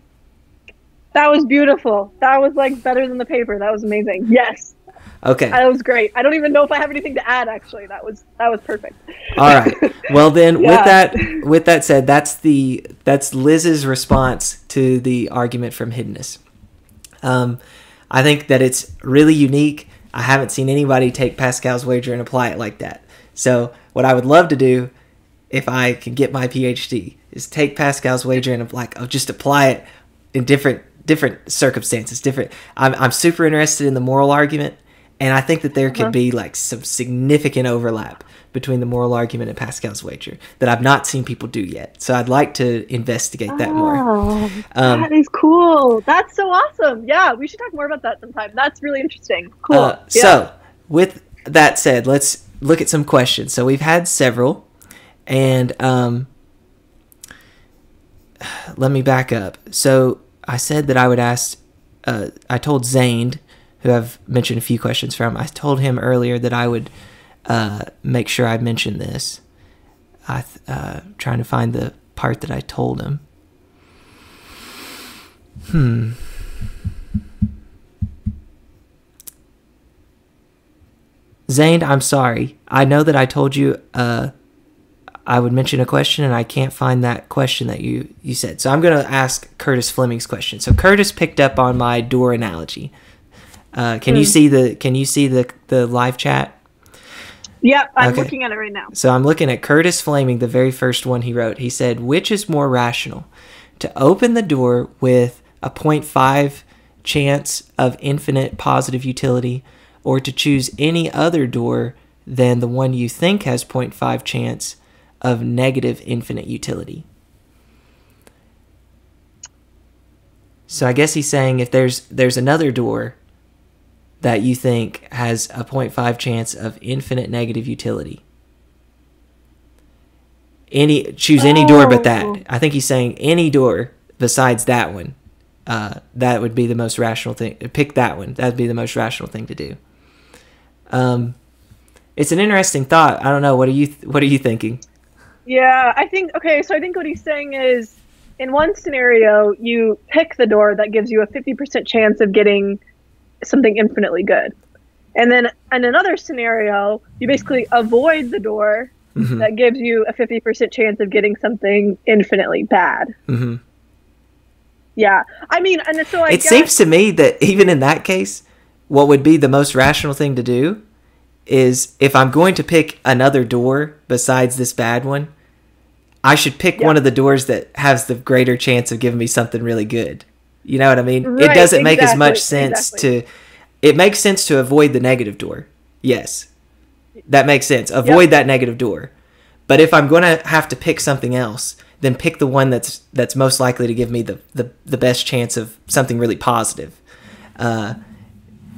That was beautiful. That was like better than the paper. That was amazing. Yes. Okay. That was great. I don't even know if I have anything to add. Actually, that was that was perfect. All right. Well then, yeah. with that with that said, that's the that's Liz's response to the argument from hiddenness. Um, I think that it's really unique. I haven't seen anybody take Pascal's wager and apply it like that. So what I would love to do, if I can get my PhD, is take Pascal's wager and like oh, just apply it in different different circumstances. Different. I'm I'm super interested in the moral argument and I think that there could uh-huh. be like some significant overlap between the moral argument and Pascal's wager that I've not seen people do yet. So I'd like to investigate that oh, more. Um, that is cool. That's so awesome. Yeah, we should talk more about that sometime. That's really interesting. Cool. Uh, yeah. So, with that said, let's look at some questions. So we've had several, and um, let me back up. So I said that I would ask. Uh, I told Zane who I've mentioned a few questions from. I told him earlier that I would uh, make sure I mentioned this. I uh, trying to find the part that I told him. Hmm. Zane, I'm sorry. I know that I told you uh, I would mention a question, and I can't find that question that you, you said. So I'm going to ask Curtis Fleming's question. So Curtis picked up on my door analogy. Uh, can mm. you hmm. see the Can you see the the live chat? Yep, I'm okay. looking at it right now. So I'm looking at Curtis Flaming, the very first one he wrote. He said, "Which is more rational, to open the door with a 0.5 chance of infinite positive utility, or to choose any other door than the one you think has 0.5 chance of negative infinite utility?" So I guess he's saying if there's there's another door that you think has a 0.5 chance of infinite negative utility. Any choose any oh. door but that. Oh. I think he's saying any door besides that one. Uh, that would be the most rational thing. Pick that one. That'd be the most rational thing to do. Um, it's an interesting thought. I don't know. What are you What are you thinking? Yeah, I think okay. So I think what he's saying is, in one scenario, you pick the door that gives you a fifty percent chance of getting something infinitely good. And then in another scenario, you basically avoid the door mm-hmm. that gives you a 50% chance of getting something infinitely bad. Mm-hmm. Yeah. I mean, and so I It guess, seems to me that even in that case, what would be the most rational thing to do is if I'm going to pick another door besides this bad one, I should pick yeah. one of the doors that has the greater chance of giving me something really good. You know what I mean? Right, it doesn't exactly, make as much sense exactly. to. It makes sense to avoid the negative door. Yes, that makes sense. Avoid yep. that negative door. But if I'm going to have to pick something else, then pick the one that's that's most likely to give me the the, the best chance of something really positive. Uh,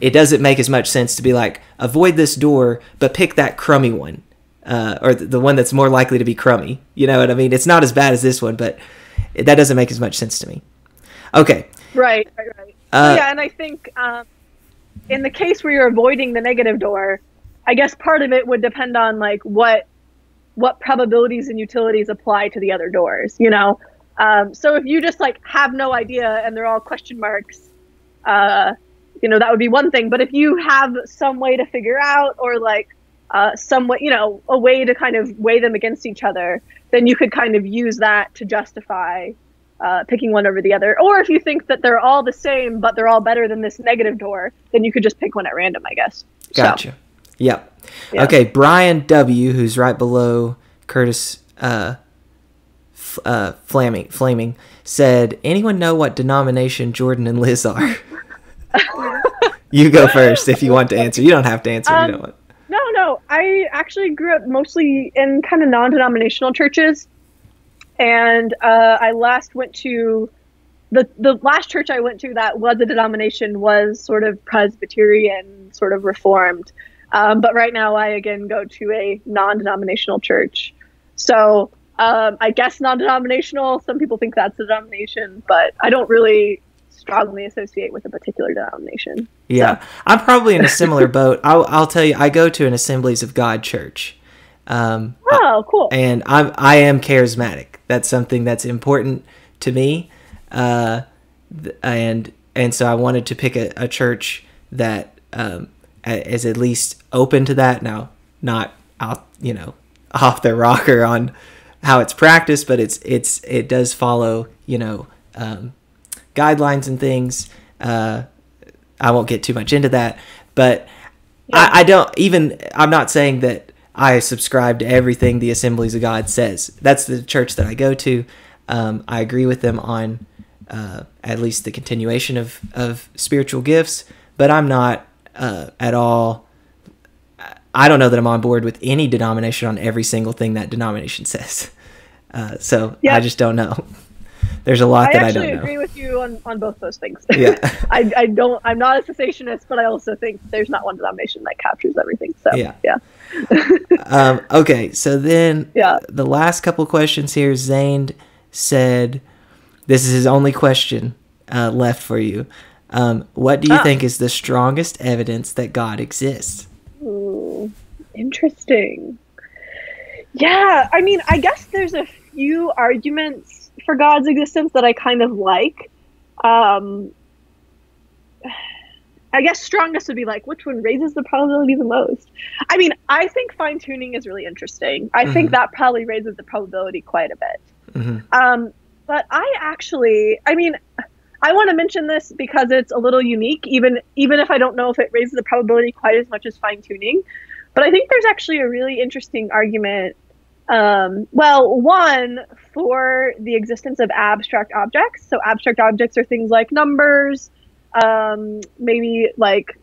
it doesn't make as much sense to be like avoid this door, but pick that crummy one, uh, or the, the one that's more likely to be crummy. You know what I mean? It's not as bad as this one, but that doesn't make as much sense to me. Okay, Right, right, right. Uh, yeah, and I think um, in the case where you're avoiding the negative door, I guess part of it would depend on like what what probabilities and utilities apply to the other doors. You know, um, so if you just like have no idea and they're all question marks, uh, you know, that would be one thing. But if you have some way to figure out or like uh, some way, you know, a way to kind of weigh them against each other, then you could kind of use that to justify uh, picking one over the other. Or if you think that they're all the same, but they're all better than this negative door, then you could just pick one at random, I guess. Gotcha. So, yep. Yeah. Okay, Brian W., who's right below Curtis uh, f- uh, Flaming, Flaming, said, Anyone know what denomination Jordan and Liz are? you go first if you want to answer. You don't have to answer um, you don't want. No, no. I actually grew up mostly in kind of non denominational churches and uh, I last went to the the last church I went to that was a denomination was sort of Presbyterian, sort of Reformed. Um, but right now, I again go to a non-denominational church. So um, I guess non-denominational. Some people think that's a denomination, but I don't really strongly associate with a particular denomination. Yeah, so. I'm probably in a similar boat. I'll, I'll tell you, I go to an Assemblies of God church. Um, oh, cool! And I'm I am charismatic. That's something that's important to me, uh, and and so I wanted to pick a, a church that um, is at least open to that. Now, not out, you know, off the rocker on how it's practiced, but it's it's it does follow you know um, guidelines and things. Uh, I won't get too much into that, but yeah. I, I don't even. I'm not saying that I subscribe to everything the Assemblies of God says. That's the church that I go to. Um, I agree with them on uh, at least the continuation of, of spiritual gifts, but I'm not uh, at all. I don't know that I'm on board with any denomination on every single thing that denomination says. Uh, so I just don't know. There's a lot I that I don't know. I actually agree with you on, on both those things. Yeah. I, I don't. I'm not a cessationist, but I also think there's not one denomination that captures everything. So yeah. Yeah. Um, okay, so then yeah. the last couple questions here, Zane said, "This is his only question uh, left for you. Um, what do you ah. think is the strongest evidence that God exists?" Ooh, interesting. Yeah, I mean, I guess there's a few arguments for God's existence that I kind of like. Um, I guess strongest would be like which one raises the probability the most. I mean, I think fine tuning is really interesting. I mm-hmm. think that probably raises the probability quite a bit. Mm-hmm. Um, but I actually, I mean, I want to mention this because it's a little unique, even even if I don't know if it raises the probability quite as much as fine tuning. But I think there's actually a really interesting argument. Um, well, one for the existence of abstract objects. So abstract objects are things like numbers, um, maybe like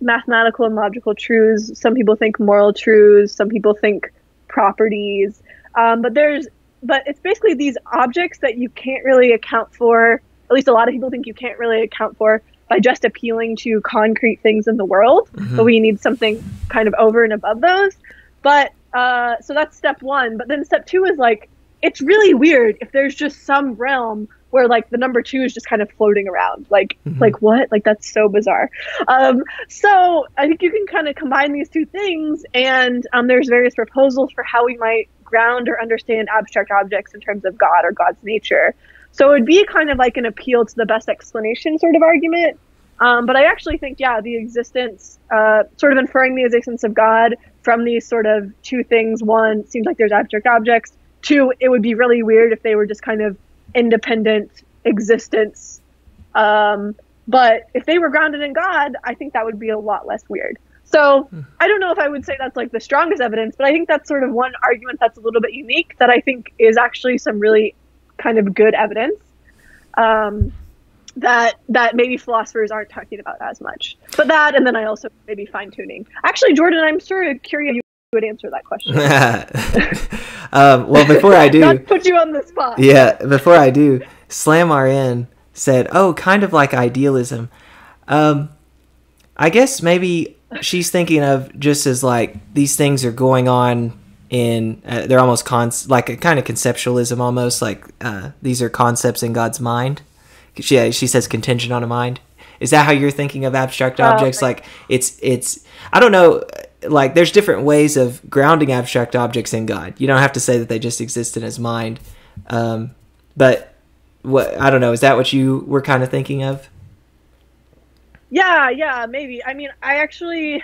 mathematical and logical truths. Some people think moral truths. Some people think properties. Um, but there's but it's basically these objects that you can't really account for. At least a lot of people think you can't really account for by just appealing to concrete things in the world. Mm-hmm. But we need something kind of over and above those. But uh, so that's step one. But then step two is like it's really weird if there's just some realm where like the number two is just kind of floating around. Like mm-hmm. like what? Like that's so bizarre. Um, so i think you can kind of combine these two things and um, there's various proposals for how we might ground or understand abstract objects in terms of god or god's nature. So it would be kind of like an appeal to the best explanation sort of argument. Um, but i actually think yeah the existence uh, sort of inferring the existence of god from these sort of two things. One seems like there's abstract objects. Two it would be really weird if they were just kind of independent existence. Um, but if they were grounded in God, I think that would be a lot less weird. So I don't know if I would say that's like the strongest evidence, but I think that's sort of one argument that's a little bit unique that I think is actually some really kind of good evidence um, that that maybe philosophers aren't talking about as much. But that, and then I also maybe fine tuning. Actually, Jordan, I'm sort of curious would answer that question. um, well, before I do, Not put you on the spot. Yeah, before I do, Slam RN said, "Oh, kind of like idealism." Um, I guess maybe she's thinking of just as like these things are going on in uh, they're almost cons like a kind of conceptualism almost like uh, these are concepts in God's mind. She she says contingent on a mind. Is that how you're thinking of abstract oh, objects? like it's it's I don't know like there's different ways of grounding abstract objects in God. You don't have to say that they just exist in his mind. Um, but what I don't know, is that what you were kind of thinking of? Yeah, yeah, maybe. I mean, I actually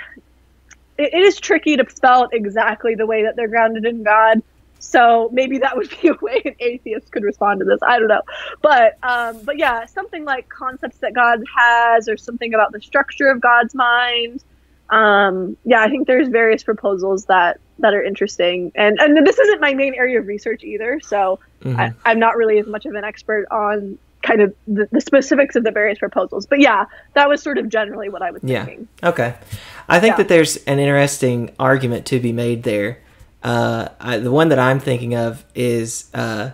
it, it is tricky to spell exactly the way that they're grounded in God. So maybe that would be a way an atheist could respond to this. I don't know, but um, but yeah, something like concepts that God has, or something about the structure of God's mind, um, yeah, I think there's various proposals that that are interesting, and and this isn't my main area of research either, so mm-hmm. I, I'm not really as much of an expert on kind of the, the, specifics of the various proposals. But yeah, that was sort of generally what I was yeah. thinking. Okay, I think yeah. that there's an interesting argument to be made there. Uh, I, the one that I'm thinking of is uh,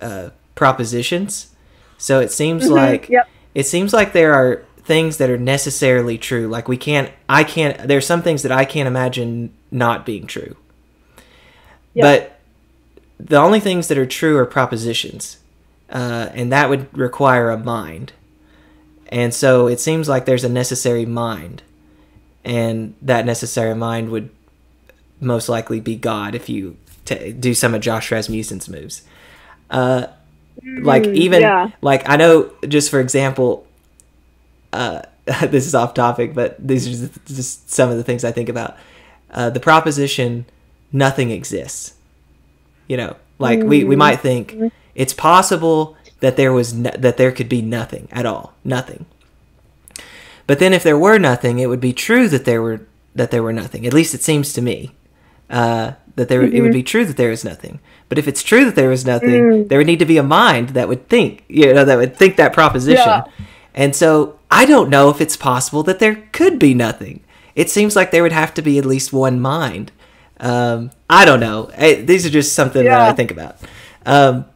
uh, propositions. So it seems mm-hmm. like yep. it seems like there are things that are necessarily true. Like we can't, I can't. There's some things that I can't imagine not being true. Yep. But the only things that are true are propositions, uh, and that would require a mind. And so it seems like there's a necessary mind, and that necessary mind would most likely be God if you t- do some of Josh Rasmussen's moves. Uh, like mm, even yeah. like I know, just for example, uh, this is off topic, but these are just some of the things I think about. Uh, the proposition, nothing exists. You know, like we, we might think mm-hmm. it's possible that there was no, that there could be nothing at all, nothing. But then, if there were nothing, it would be true that there were that there were nothing. At least it seems to me uh, that there mm-hmm. it would mm-hmm. be true that there is nothing. But if it's true that there is nothing, mm. there would need to be a mind that would think, you know, that would think that proposition. Yeah. And so I don't know if it's possible that there could be nothing. It seems like there would have to be at least one mind. Um, I don't know. I, these are just something yeah. that I think about. Um,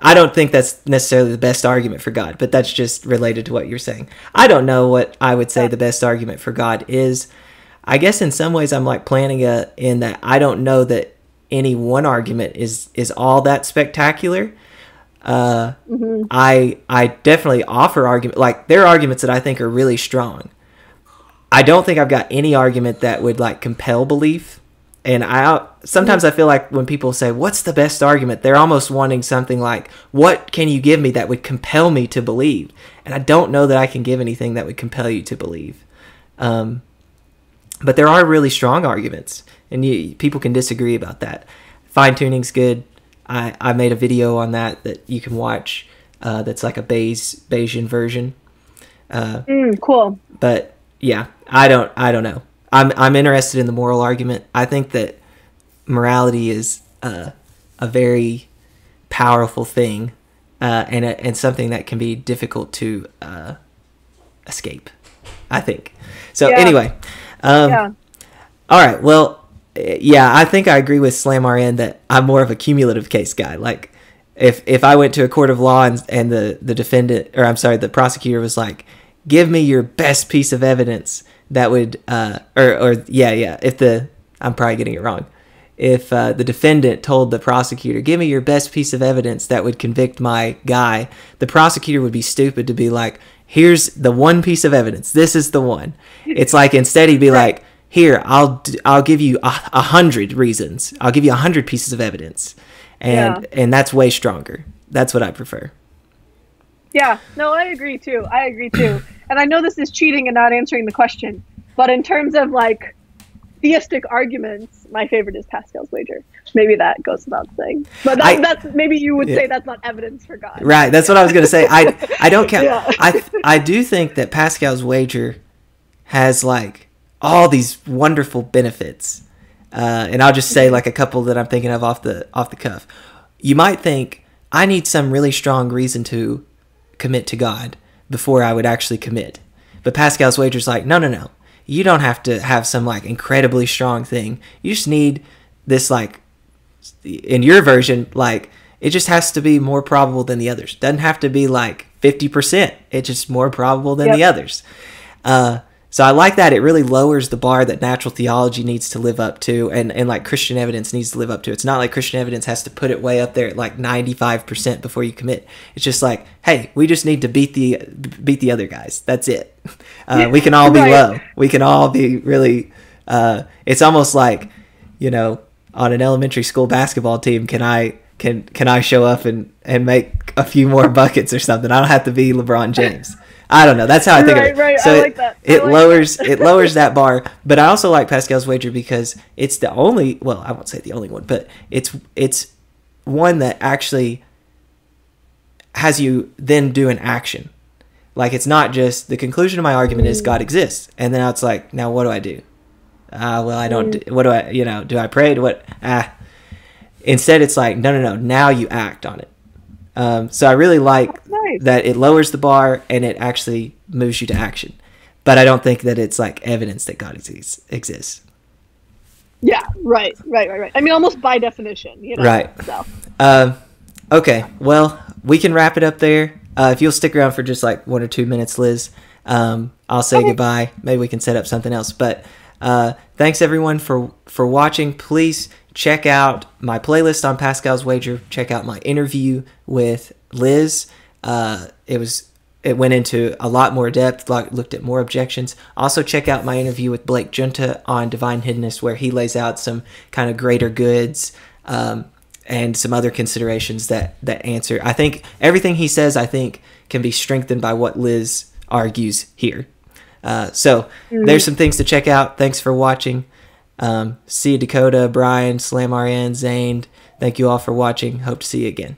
I don't think that's necessarily the best argument for God, but that's just related to what you're saying. I don't know what I would say the best argument for God is. I guess in some ways I'm like Plantinga in that I don't know that any one argument is is all that spectacular. Uh, mm-hmm. I I definitely offer argument like there are arguments that I think are really strong. I don't think I've got any argument that would like compel belief, and I sometimes I feel like when people say, "What's the best argument?" they're almost wanting something like, "What can you give me that would compel me to believe?" And I don't know that I can give anything that would compel you to believe. Um, but there are really strong arguments, and you, people can disagree about that. Fine tuning's good. I, I made a video on that that you can watch. Uh, that's like a Bayes Bayesian version. Uh, Mm, cool. but yeah, I don't I don't know. I'm I'm interested in the moral argument. I think that morality is uh, a very powerful thing, uh, and a, and something that can be difficult to uh, escape. I think. So Yeah. anyway, um, yeah. all right. Well, yeah, I think I agree with Slam RN that I'm more of a cumulative case guy. Like, if if I went to a court of law and and the the defendant or I'm sorry, the prosecutor was like, "Give me your best piece of evidence that would," uh, or or yeah, yeah. If the I'm probably getting it wrong. If uh, the defendant told the prosecutor, "Give me your best piece of evidence that would convict my guy," the prosecutor would be stupid to be like, "Here's the one piece of evidence. This is the one." It's like instead he'd be like, "Here, I'll I'll give you a, a hundred reasons. I'll give you a hundred pieces of evidence," and Yeah. and that's way stronger. That's what I prefer. Yeah, no, I agree too. I agree too. and I know this is cheating and not answering the question, but in terms of like theistic arguments, my favorite is Pascal's wager. Maybe that goes without saying. But that, I- that's maybe you would Yeah. say that's not evidence for God. Right. That's what I was gonna say. I I don't count. Yeah. I I do think that Pascal's wager has like all these wonderful benefits, uh, and I'll just say like a couple that I'm thinking of off the off the cuff. You might think I need some really strong reason to commit to God before I would actually commit, but Pascal's wager's like no no no. You don't have to have some like incredibly strong thing. You just need this like in your version, like it just has to be more probable than the others. Doesn't have to be like fifty percent. It's just more probable than the others. Uh, so I like that. It really lowers the bar that natural theology needs to live up to, and and like Christian evidence needs to live up to. It's not like Christian evidence has to put it way up there at like ninety five percent before you commit. It's just like, hey, we just need to beat the beat the other guys. That's it. Uh, we can all be low. We can all be really. Uh, it's almost like, you know, on an elementary school basketball team, can I can can I show up and and make a few more buckets or something? I don't have to be LeBron James. I don't know. That's how I think Right, of it. right. So I it, like that. It like lowers it lowers that bar. But I also like Pascal's wager because it's the only well, I won't say the only one, but it's it's one that actually has you then do an action. Like it's not just the conclusion of my argument is God exists, and then it's like, now what do I do? Ah, well, I don't. do- What do I? You know, do I pray? Do what? Ah. Instead, it's like, no, no, no. Now you act on it. Um, so I really like Nice. that it lowers the bar and it actually moves you to action. But I don't think that it's like evidence that God exists. exists. Yeah, right, right, right, right. I mean, almost by definition, you know. Right. So, Um, okay, well, we can wrap it up there. Uh, if you'll stick around for just like one or two minutes, Liz, um, I'll say Okay. goodbye. Maybe we can set up something else. But uh, thanks everyone for for watching. Please check out my playlist on Pascal's Wager. Check out my interview with Liz. Uh, it was it went into a lot more depth, looked at more objections. Also, check out my interview with Blake Giunta on Divine Hiddenness, where he lays out some kind of greater goods um, and some other considerations that that answer. I think everything he says, I think, can be strengthened by what Liz argues here. Uh, so there's some things to check out. Thanks for watching. Um, see Dakota, Brian, Slam RN, Zane. Thank you all for watching. Hope to see you again.